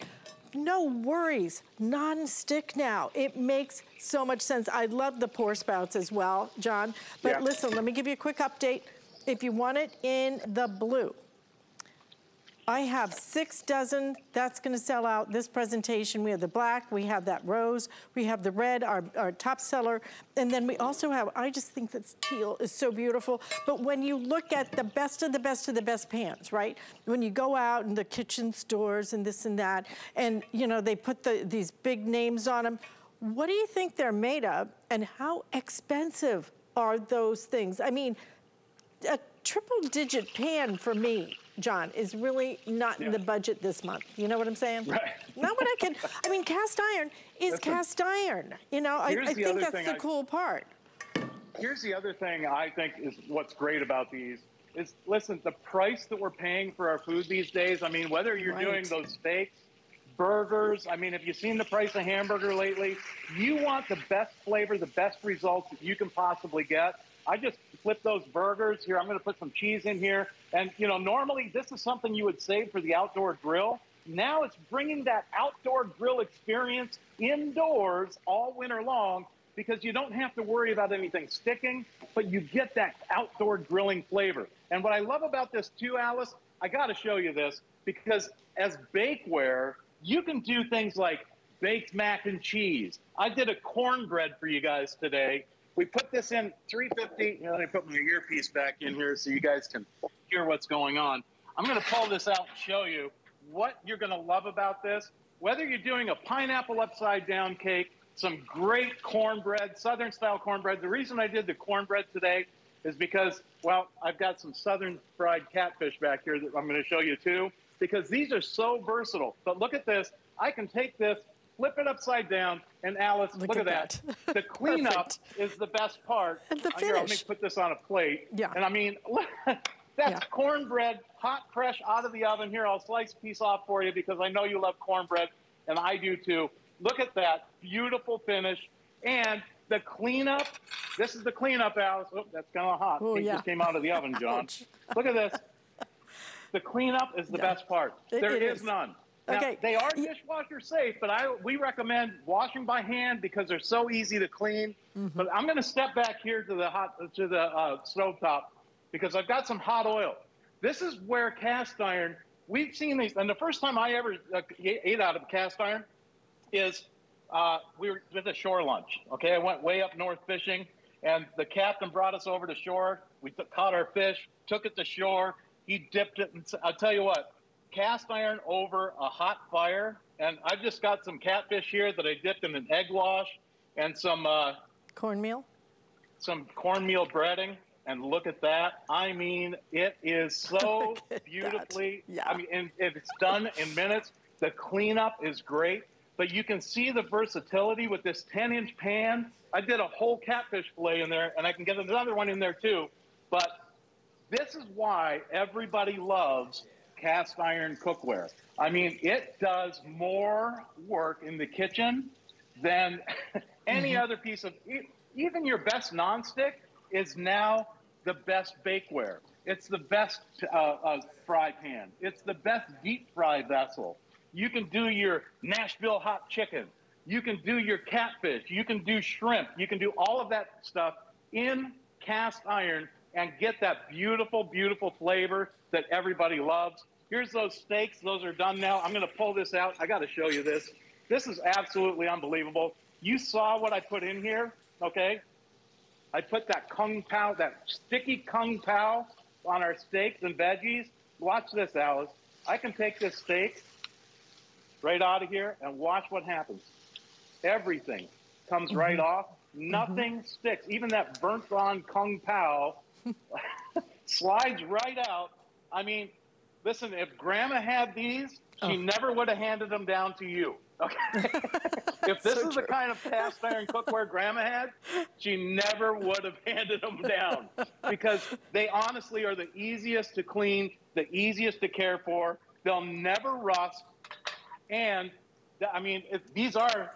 No worries, non-stick now. It makes so much sense. I love the pour spouts as well, John. But yeah. listen, let me give you a quick update. If you want it in the blue, I have six dozen. That's going to sell out this presentation. We have the black, we have that rose, we have the red, our, our top seller. And then we also have, I just think that teal is so beautiful. But when you look at the best of the best of the best pans, right? When you go out in the kitchen stores and this and that, and you know, they put the, these big names on them, what do you think they're made of? And how expensive are those things? I mean, a triple digit pan for me John, is really not yeah. in the budget this month. You know what I'm saying? Right. Not what I can, I mean, cast iron is that's cast a, iron. You know, I, I think that's the I, cool part. Here's the other thing I think is what's great about these is, listen, the price that we're paying for our food these days, I mean, whether you're right. doing those steaks, burgers, I mean, have you seen the price of hamburger lately? You want the best flavor, the best results that you can possibly get. I just flip those burgers here. I'm going to put some cheese in here. And, you know, normally this is something you would save for the outdoor grill. Now it's bringing that outdoor grill experience indoors all winter long because you don't have to worry about anything sticking, but you get that outdoor grilling flavor. And what I love about this too, Alyce, I got to show you this because as bakeware, you can do things like baked mac and cheese. I did a cornbread for you guys today we put this in 350. let me put my earpiece back in here so you guys can hear what's going on. I'm going to pull this out and show you what you're going to love about this. Whether you're doing a pineapple upside down cake, some great cornbread, Southern style cornbread. The reason I did the cornbread today is because, well, I've got some Southern fried catfish back here that I'm going to show you too, because these are so versatile. But look at this. I can take this flip it upside down, and Alyce, look, look at, at, that. the cleanup is the best part. And the finish. Here, let me put this on a plate. Yeah. And I mean, that's yeah. cornbread, hot, fresh, out of the oven. Here, I'll slice a piece off for you because I know you love cornbread, and I do too. Look at that beautiful finish. And the cleanup, this is the cleanup, Alyce. Oh, that's kind of hot. It yeah. just came out of the oven, John. Look at this. The cleanup is the yeah. best part. It, there it is, is none. Now, they are dishwasher safe, but I we recommend washing by hand because they're so easy to clean. Mm-hmm. But I'm going to step back here to the hot to the uh, stove top because I've got some hot oil. This is where cast iron. We've seen these, and the first time I ever uh, ate out of cast iron is uh, we were with a shore lunch. Okay, I went way up north fishing, and the captain brought us over to shore. We took, caught our fish, took it to shore. He dipped it, and I'll tell you what, cast iron over a hot fire. And I've just got some catfish here that I dipped in an egg wash and some uh, cornmeal, some cornmeal breading. And look at that. I mean, it is so beautifully. Yeah. I mean, and, and it's done in minutes. The cleanup is great, but you can see the versatility with this 10 inch pan. I did a whole catfish fillet in there, and I can get another one in there too. But this is why everybody loves cast iron cookware. I mean, it does more work in the kitchen than any mm-hmm. other piece of, even your best nonstick is now the best bakeware. It's the best uh, uh, fry pan. It's the best deep fry vessel. You can do your Nashville hot chicken. You can do your catfish. You can do shrimp. You can do all of that stuff in cast iron and get that beautiful, beautiful flavor that everybody loves. Here's those steaks. Those are done now. I'm going to pull this out. I got to show you this. This is absolutely unbelievable. You saw what I put in here, okay? I put that kung pao, that sticky kung pao on our steaks and veggies. Watch this, Alyce. I can take this steak right out of here and watch what happens. Everything comes mm -hmm. right off Nothing mm -hmm. sticks. Even that burnt on Kung Pao slides right out. I mean, listen, if grandma had these, she oh. never would have handed them down to you. Okay. if this so is true. the kind of cast iron cookware grandma had, she never would have handed them down because they honestly are the easiest to clean, the easiest to care for. They'll never rust. And I mean, if these are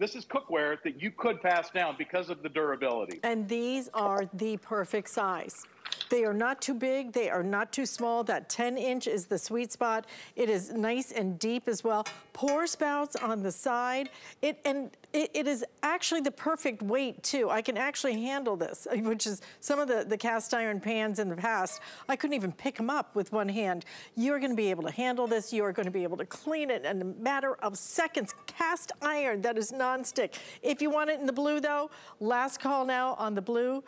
this is cookware that you could pass down because of the durability. And these are the perfect size. They are not too big. They are not too small. That 10 inch is the sweet spot. It is nice and deep as well. Pour spouts on the side. It And it, it is actually the perfect weight too. I can actually handle this, which is some of the, the cast iron pans in the past, I couldn't even pick them up with one hand. You're gonna be able to handle this. You are gonna be able to clean it in a matter of seconds. Cast iron that is nonstick. If you want it in the blue though, last call now on the blue.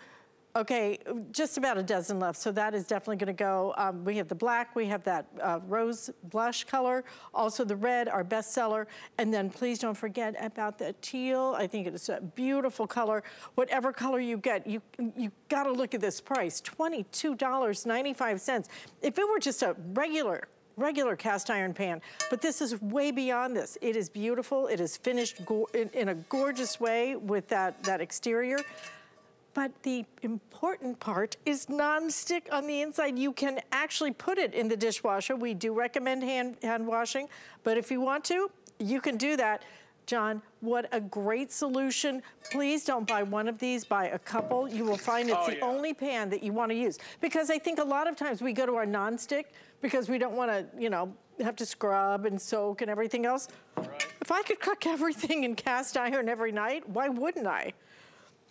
Okay, just about a dozen left, so that is definitely gonna go. Um, we have the black, we have that uh, rose blush color, also the red, our best seller, and then please don't forget about the teal. I think it's a beautiful color. Whatever color you get, you, you gotta look at this price, $22.95. If it were just a regular regular cast iron pan, but this is way beyond this. It is beautiful. It is finished in, in, a gorgeous way with that, that exterior. But the important part is non-stick on the inside. You can actually put it in the dishwasher. We do recommend hand, hand washing, but if you want to, you can do that. John, what a great solution. Please don't buy one of these, buy a couple. You will find it's oh, the yeah. only pan that you wanna use. Because I think a lot of times we go to our non-stick because we don't wanna, you know, have to scrub and soak and everything else. Right. If I could cook everything in cast iron every night, why wouldn't I?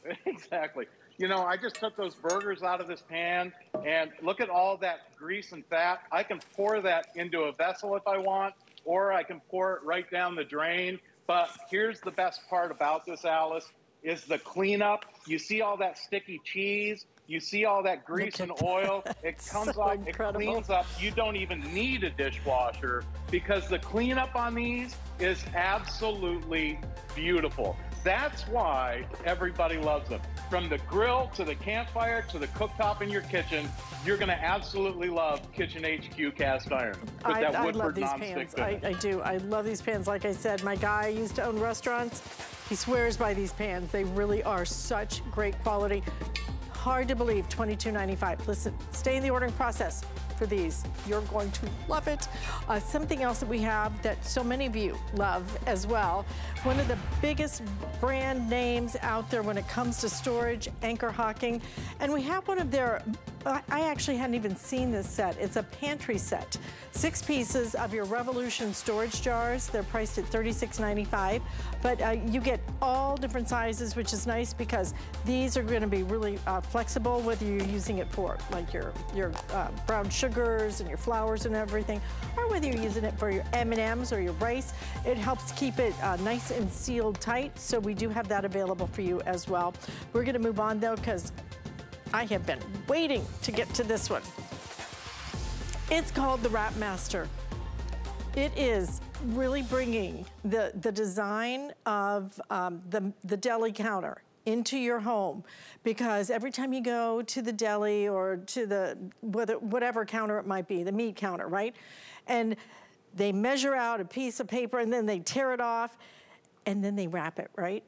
Exactly. You know, I just took those burgers out of this pan and look at all that grease and fat. I can pour that into a vessel if I want, or I can pour it right down the drain. But here's the best part about this, Alyce, is the cleanup. You see all that sticky cheese. You see all that grease and oil. It comes so off, incredible. it cleans up. You don't even need a dishwasher because the cleanup on these is absolutely beautiful. That's why everybody loves them. From the grill to the campfire to the cooktop in your kitchen, you're going to absolutely love Kitchen HQ cast iron. With I, that I love these pans. I, I, do. I love these pans. Like I said, my guy used to own restaurants. He swears by these pans. They really are such great quality. Hard to believe, $22.95. Listen, stay in the ordering process these. You're going to love it. Uh, something else that we have that so many of you love as well. One of the biggest brand names out there when it comes to storage, Anchor Hocking. And we have one of their, I actually hadn't even seen this set. It's a pantry set. Six pieces of your Revolution storage jars. They're priced at $36.95, but uh, you get all different sizes, which is nice because these are gonna be really uh, flexible, whether you're using it for like your, your uh, brown sugars and your flours and everything, or whether you're using it for your M&Ms or your rice. It helps keep it uh, nice and sealed tight, so we do have that available for you as well. We're gonna move on though, because I have been waiting to get to this one. It's called the Wrap Master. It is really bringing the, the design of um, the, the deli counter into your home because every time you go to the deli or to the whatever counter it might be, the meat counter, right? And they measure out a piece of paper and then they tear it off and then they wrap it, right?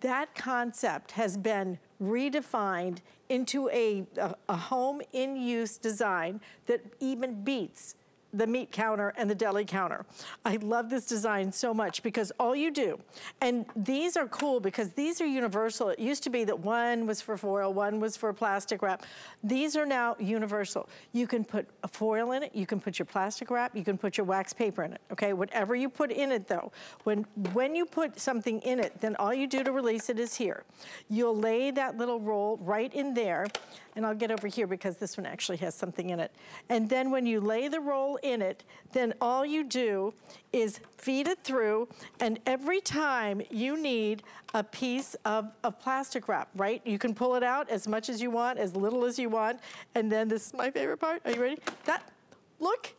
That concept has been redefined into a, a, a home in use design that even beats the meat counter and the deli counter. I love this design so much because all you do, and these are cool because these are universal. It used to be that one was for foil, one was for plastic wrap. These are now universal. You can put a foil in it, you can put your plastic wrap, you can put your wax paper in it, okay? Whatever you put in it though, when, when you put something in it, then all you do to release it is here. You'll lay that little roll right in there and I'll get over here because this one actually has something in it. And then when you lay the roll in it, then all you do is feed it through, and every time you need a piece of, of plastic wrap, right? You can pull it out as much as you want, as little as you want, and then this is my favorite part. Are you ready? That, look,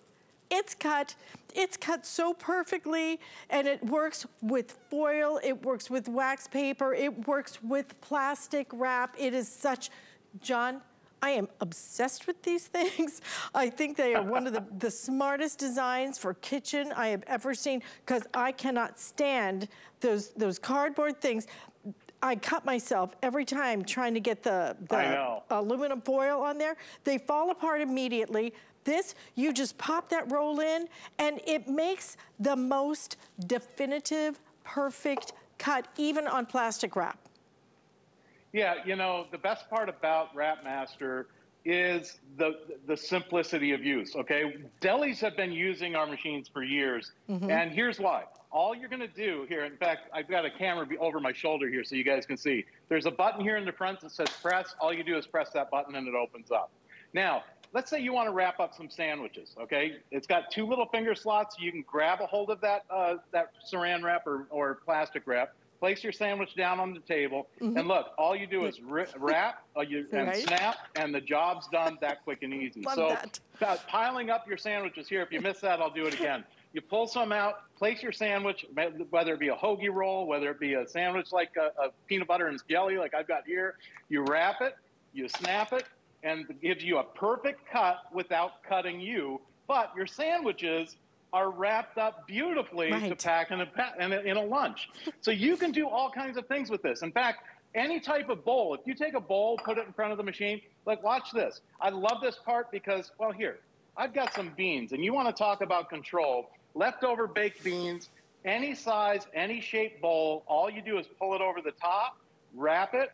it's cut, it's cut so perfectly and it works with foil, it works with wax paper, it works with plastic wrap. It is such, John, I am obsessed with these things. I think they are one of the, the smartest designs for kitchen I have ever seen because I cannot stand those, those cardboard things. I cut myself every time trying to get the, the aluminum foil on there. They fall apart immediately. This, you just pop that roll in and it makes the most definitive, perfect cut, even on plastic wrap. Yeah, you know, the best part about Wrap Master is the the simplicity of use. Okay, delis have been using our machines for years, mm-hmm. and here's why. All you're going to do here, in fact, I've got a camera over my shoulder here so you guys can see. There's a button here in the front that says press. All you do is press that button and it opens up. Now, let's say you want to wrap up some sandwiches. Okay, it's got two little finger slots. You can grab a hold of that uh, that saran wrap or, or plastic wrap place your sandwich down on the table, mm-hmm. and look, all you do is wrap uh, you, and right. snap, and the job's done that quick and easy. Love so, that. piling up your sandwiches here. If you miss that, I'll do it again. You pull some out, place your sandwich, whether it be a hoagie roll, whether it be a sandwich like a, a peanut butter and jelly, like I've got here. You wrap it, you snap it, and it gives you a perfect cut without cutting you. But your sandwiches are wrapped up beautifully right. to pack in a, in a, in a lunch. so you can do all kinds of things with this. In fact, any type of bowl, if you take a bowl, put it in front of the machine, like watch this. I love this part because, well, here, I've got some beans, and you want to talk about control. Leftover baked beans, any size, any shape bowl, all you do is pull it over the top, wrap it,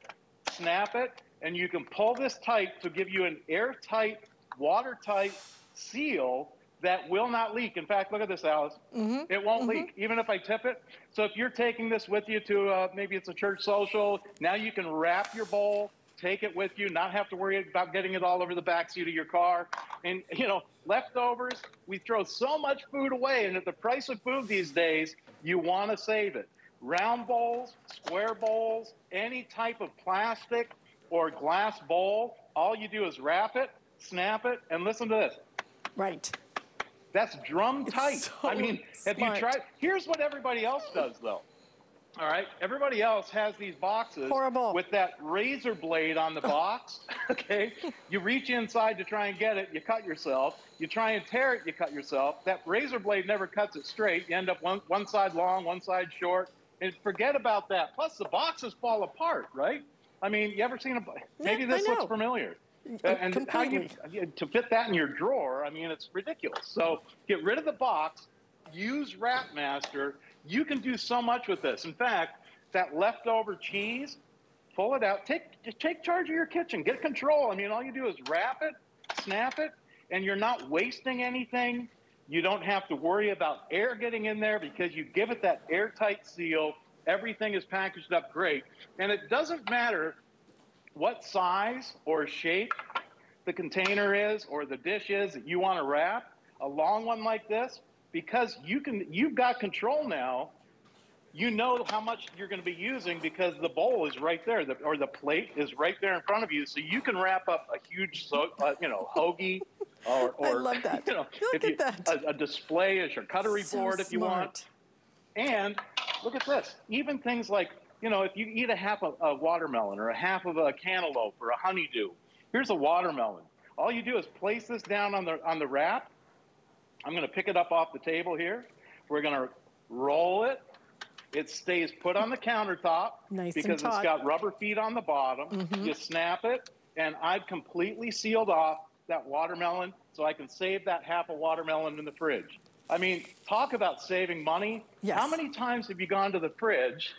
snap it, and you can pull this tight to give you an airtight, watertight seal that will not leak. In fact, look at this, Alyce. Mm-hmm. It won't mm-hmm. leak, even if I tip it. So if you're taking this with you to uh, maybe it's a church social, now you can wrap your bowl, take it with you, not have to worry about getting it all over the back seat of your car. And, you know, leftovers, we throw so much food away. And at the price of food these days, you want to save it. Round bowls, square bowls, any type of plastic or glass bowl, all you do is wrap it, snap it, and listen to this. Right. That's drum tight. So I mean, smart. have you tried? Here's what everybody else does, though. All right, everybody else has these boxes Horrible. with that razor blade on the box. okay, you reach inside to try and get it, you cut yourself. You try and tear it, you cut yourself. That razor blade never cuts it straight. You end up one one side long, one side short. And forget about that. Plus, the boxes fall apart, right? I mean, you ever seen a? Maybe yeah, this looks familiar. Uh, and Completely. how you to fit that in your drawer? I mean, it's ridiculous. So get rid of the box, use Wrap Master. You can do so much with this. In fact, that leftover cheese, pull it out. Take just take charge of your kitchen. Get control. I mean, all you do is wrap it, snap it, and you're not wasting anything. You don't have to worry about air getting in there because you give it that airtight seal. Everything is packaged up great. And it doesn't matter what size or shape the container is or the dish is that you want to wrap, a long one like this, because you can you've got control now. You know how much you're going to be using because the bowl is right there, the, or the plate is right there in front of you, so you can wrap up a huge, so, uh, you know, hoagie, or, or I love that. You know, look at you, that. A, a, display as your charcuterie so board if you want. And look at this. Even things like you know, if you eat a half of a watermelon or a half of a cantaloupe or a honeydew, here's a watermelon. All you do is place this down on the on the wrap. I'm going to pick it up off the table here. We're going to roll it. It stays put on the countertop nice because it's got rubber feet on the bottom. Mm-hmm. You snap it, and I've completely sealed off that watermelon so I can save that half a watermelon in the fridge. I mean, talk about saving money. Yes. How many times have you gone to the fridge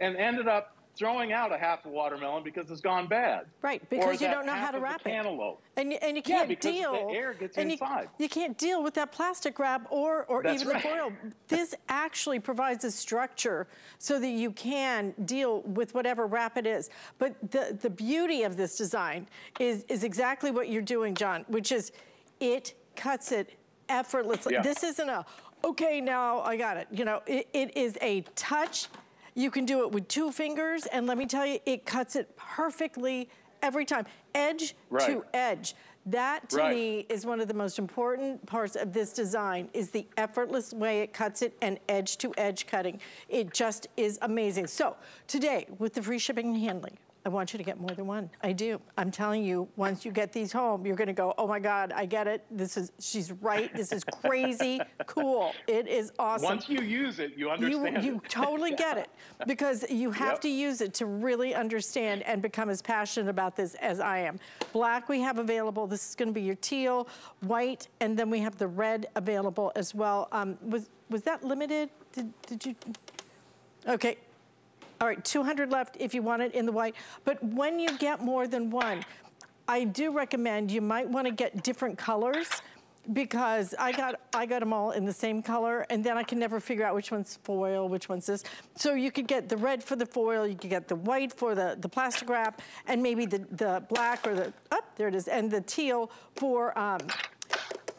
and ended up throwing out a half a watermelon because it's gone bad. Right, because you don't know how to wrap it. Cantaloupe. And, and you can't yeah, deal. The air gets and inside. You, you, can't deal with that plastic wrap or, or even right. the foil. this actually provides a structure so that you can deal with whatever wrap it is. But the, the beauty of this design is, is exactly what you're doing, John, which is it cuts it effortlessly. Yeah. This isn't a, okay, now I got it. You know, it, it is a touch you can do it with two fingers, and let me tell you, it cuts it perfectly every time. Edge right. to edge. That to right. me is one of the most important parts of this design is the effortless way it cuts it and edge to edge cutting. It just is amazing. So today with the free shipping and handling, I want you to get more than one. I do. I'm telling you, once you get these home, you're gonna go, oh my God, I get it. This is, she's right. This is crazy cool. It is awesome. Once you use it, you understand You, you totally get it because you have yep. to use it to really understand and become as passionate about this as I am. Black we have available. This is gonna be your teal, white, and then we have the red available as well. Um, was, was that limited? Did, did you? Okay, all right, 200 left if you want it in the white. But when you get more than one, I do recommend you might want to get different colors because I got I got them all in the same color and then I can never figure out which one's foil, which one's this. So you could get the red for the foil, you could get the white for the, the plastic wrap, and maybe the, the black or the, oh, there it is, and the teal for um,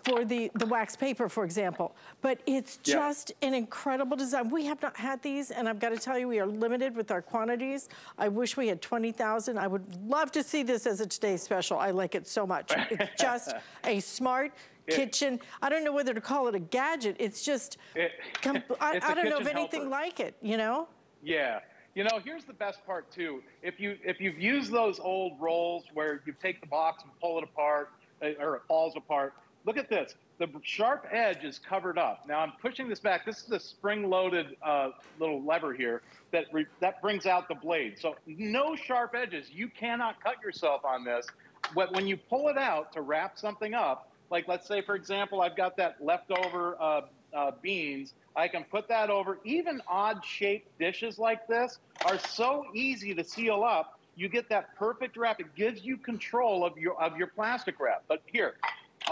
for the, the wax paper, for example. But it's just an incredible design. We have not had these, and I've got to tell you, we are limited with our quantities. I wish we had 20,000. I would love to see this as a Today Special. I like it so much. It's just a smart kitchen. I don't know whether to call it a gadget. It's just, it, I, I don't know of anything helper. like it, you know? Yeah. You know, here's the best part too. If you if you've used those old rolls where you take the box and pull it apart, uh, or it falls apart, Look at this. The sharp edge is covered up. Now I'm pushing this back. This is a spring-loaded uh, little lever here that that brings out the blade. So no sharp edges. You cannot cut yourself on this. But when you pull it out to wrap something up, like let's say for example, I've got that leftover uh, uh, beans. I can put that over. Even odd-shaped dishes like this are so easy to seal up. You get that perfect wrap. It gives you control of your of your plastic wrap. But here,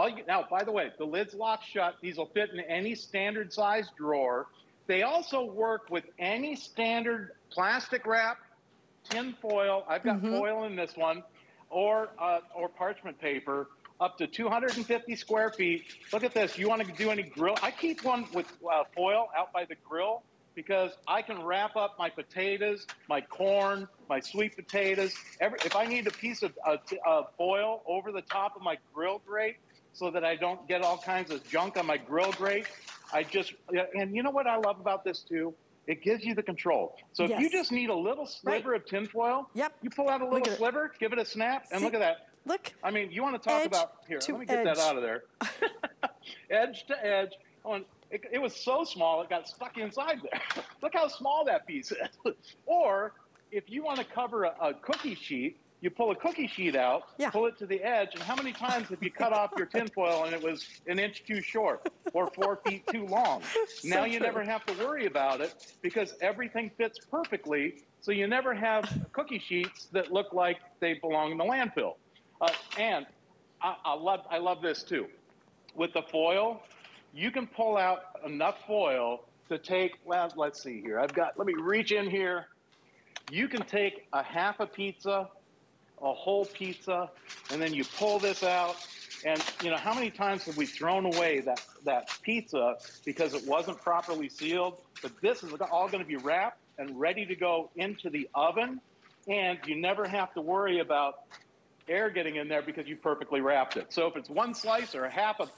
you, now, by the way, the lid's lock shut. These will fit in any standard size drawer. They also work with any standard plastic wrap, tin foil. I've got mm-hmm. foil in this one, or uh, or parchment paper. Up to 250 square feet. Look at this. You want to do any grill? I keep one with uh, foil out by the grill because I can wrap up my potatoes, my corn, my sweet potatoes. Every, if I need a piece of uh, uh, foil over the top of my grill grate, so that I don't get all kinds of junk on my grill grate. I just, and you know what I love about this too? It gives you the control. So yes. if you just need a little sliver right. of tinfoil, yep. you pull out a little sliver, give it a snap, and See, look at that. Look. I mean, you want to talk about, here, let me get that out of there. edge to edge. Oh, on, it, it, was so small, it got stuck inside there. look how small that piece is. or if you want to cover a, a cookie sheet, you pull a cookie sheet out, yeah. pull it to the edge, and how many times have you cut off your tinfoil and it was an inch too short or four feet too long? So now you true. never have to worry about it because everything fits perfectly. So you never have cookie sheets that look like they belong in the landfill. Uh, and I, I love I love this too. With the foil, you can pull out enough foil to take. Well, let's see here. I've got. Let me reach in here. You can take a half a pizza a whole pizza, and then you pull this out. And you know how many times have we thrown away that that pizza because it wasn't properly sealed? But this is all going to be wrapped and ready to go into the oven, and you never have to worry about air getting in there because you perfectly wrapped it. So if it's one slice or a half of,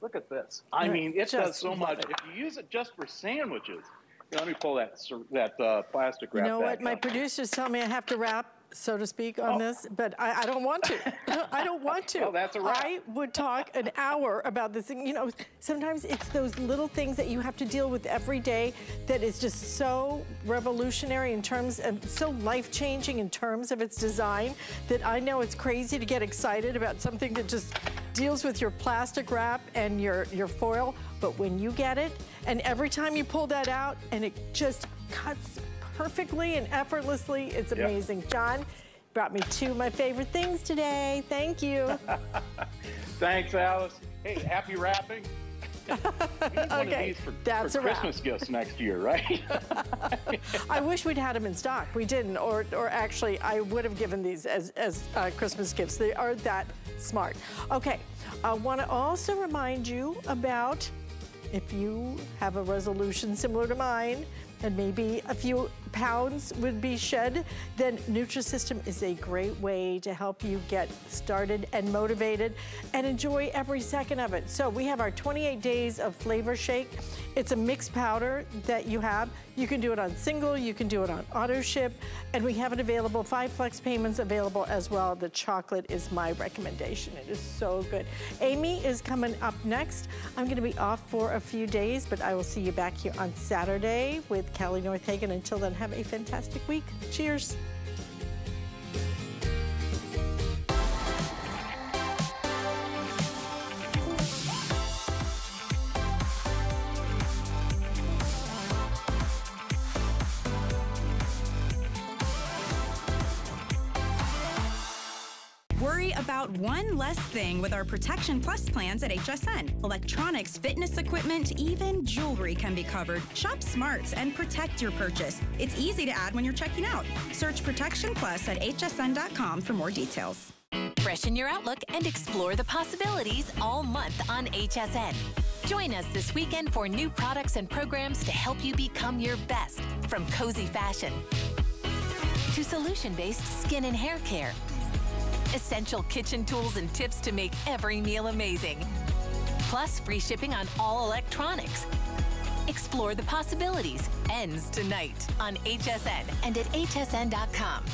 look at this. I mean, it does so much. It. If you use it just for sandwiches, let me pull that that uh, plastic wrap. You know what? My producers tell me I have to wrap so to speak, on oh. this, but I, I, don't want to. I don't want to. Oh, that's a wrap. I would talk an hour about this. Thing, you know, sometimes it's those little things that you have to deal with every day that is just so revolutionary in terms of, so life-changing in terms of its design that I know it's crazy to get excited about something that just deals with your plastic wrap and your, your foil, but when you get it, and every time you pull that out, and it just cuts perfectly and effortlessly. It's amazing. Yep. John brought me two of my favorite things today. Thank you. Thanks, Alyce. Hey, happy wrapping. okay, for, that's for Christmas wrap. gifts next year, right? I wish we'd had them in stock. We didn't, or, or actually, I would have given these as, as uh, Christmas gifts. They are that smart. Okay, I want to also remind you about if you have a resolution similar to mine, and maybe a few pounds would be shed, then Nutrisystem is a great way to help you get started and motivated and enjoy every second of it. So we have our 28 days of flavor shake. It's a mixed powder that you have. You can do it on single, you can do it on auto ship, and we have it available, five flex payments available as well. The chocolate is my recommendation. It is so good. Amy is coming up next. I'm gonna be off for a few days, but I will see you back here on Saturday with Callie Northagen. Until then, have a fantastic week. Cheers. About one less thing with our Protection Plus plans at HSN. Electronics, fitness equipment, even jewelry can be covered. Shop smarts and protect your purchase. It's easy to add when you're checking out. Search Protection Plus at hsn.com for more details. Freshen your outlook and explore the possibilities all month on HSN. Join us this weekend for new products and programs to help you become your best, from cozy fashion to solution based skin and hair care essential kitchen tools and tips to make every meal amazing. Plus, free shipping on all electronics. Explore the possibilities. Ends tonight on HSN and at hsn.com.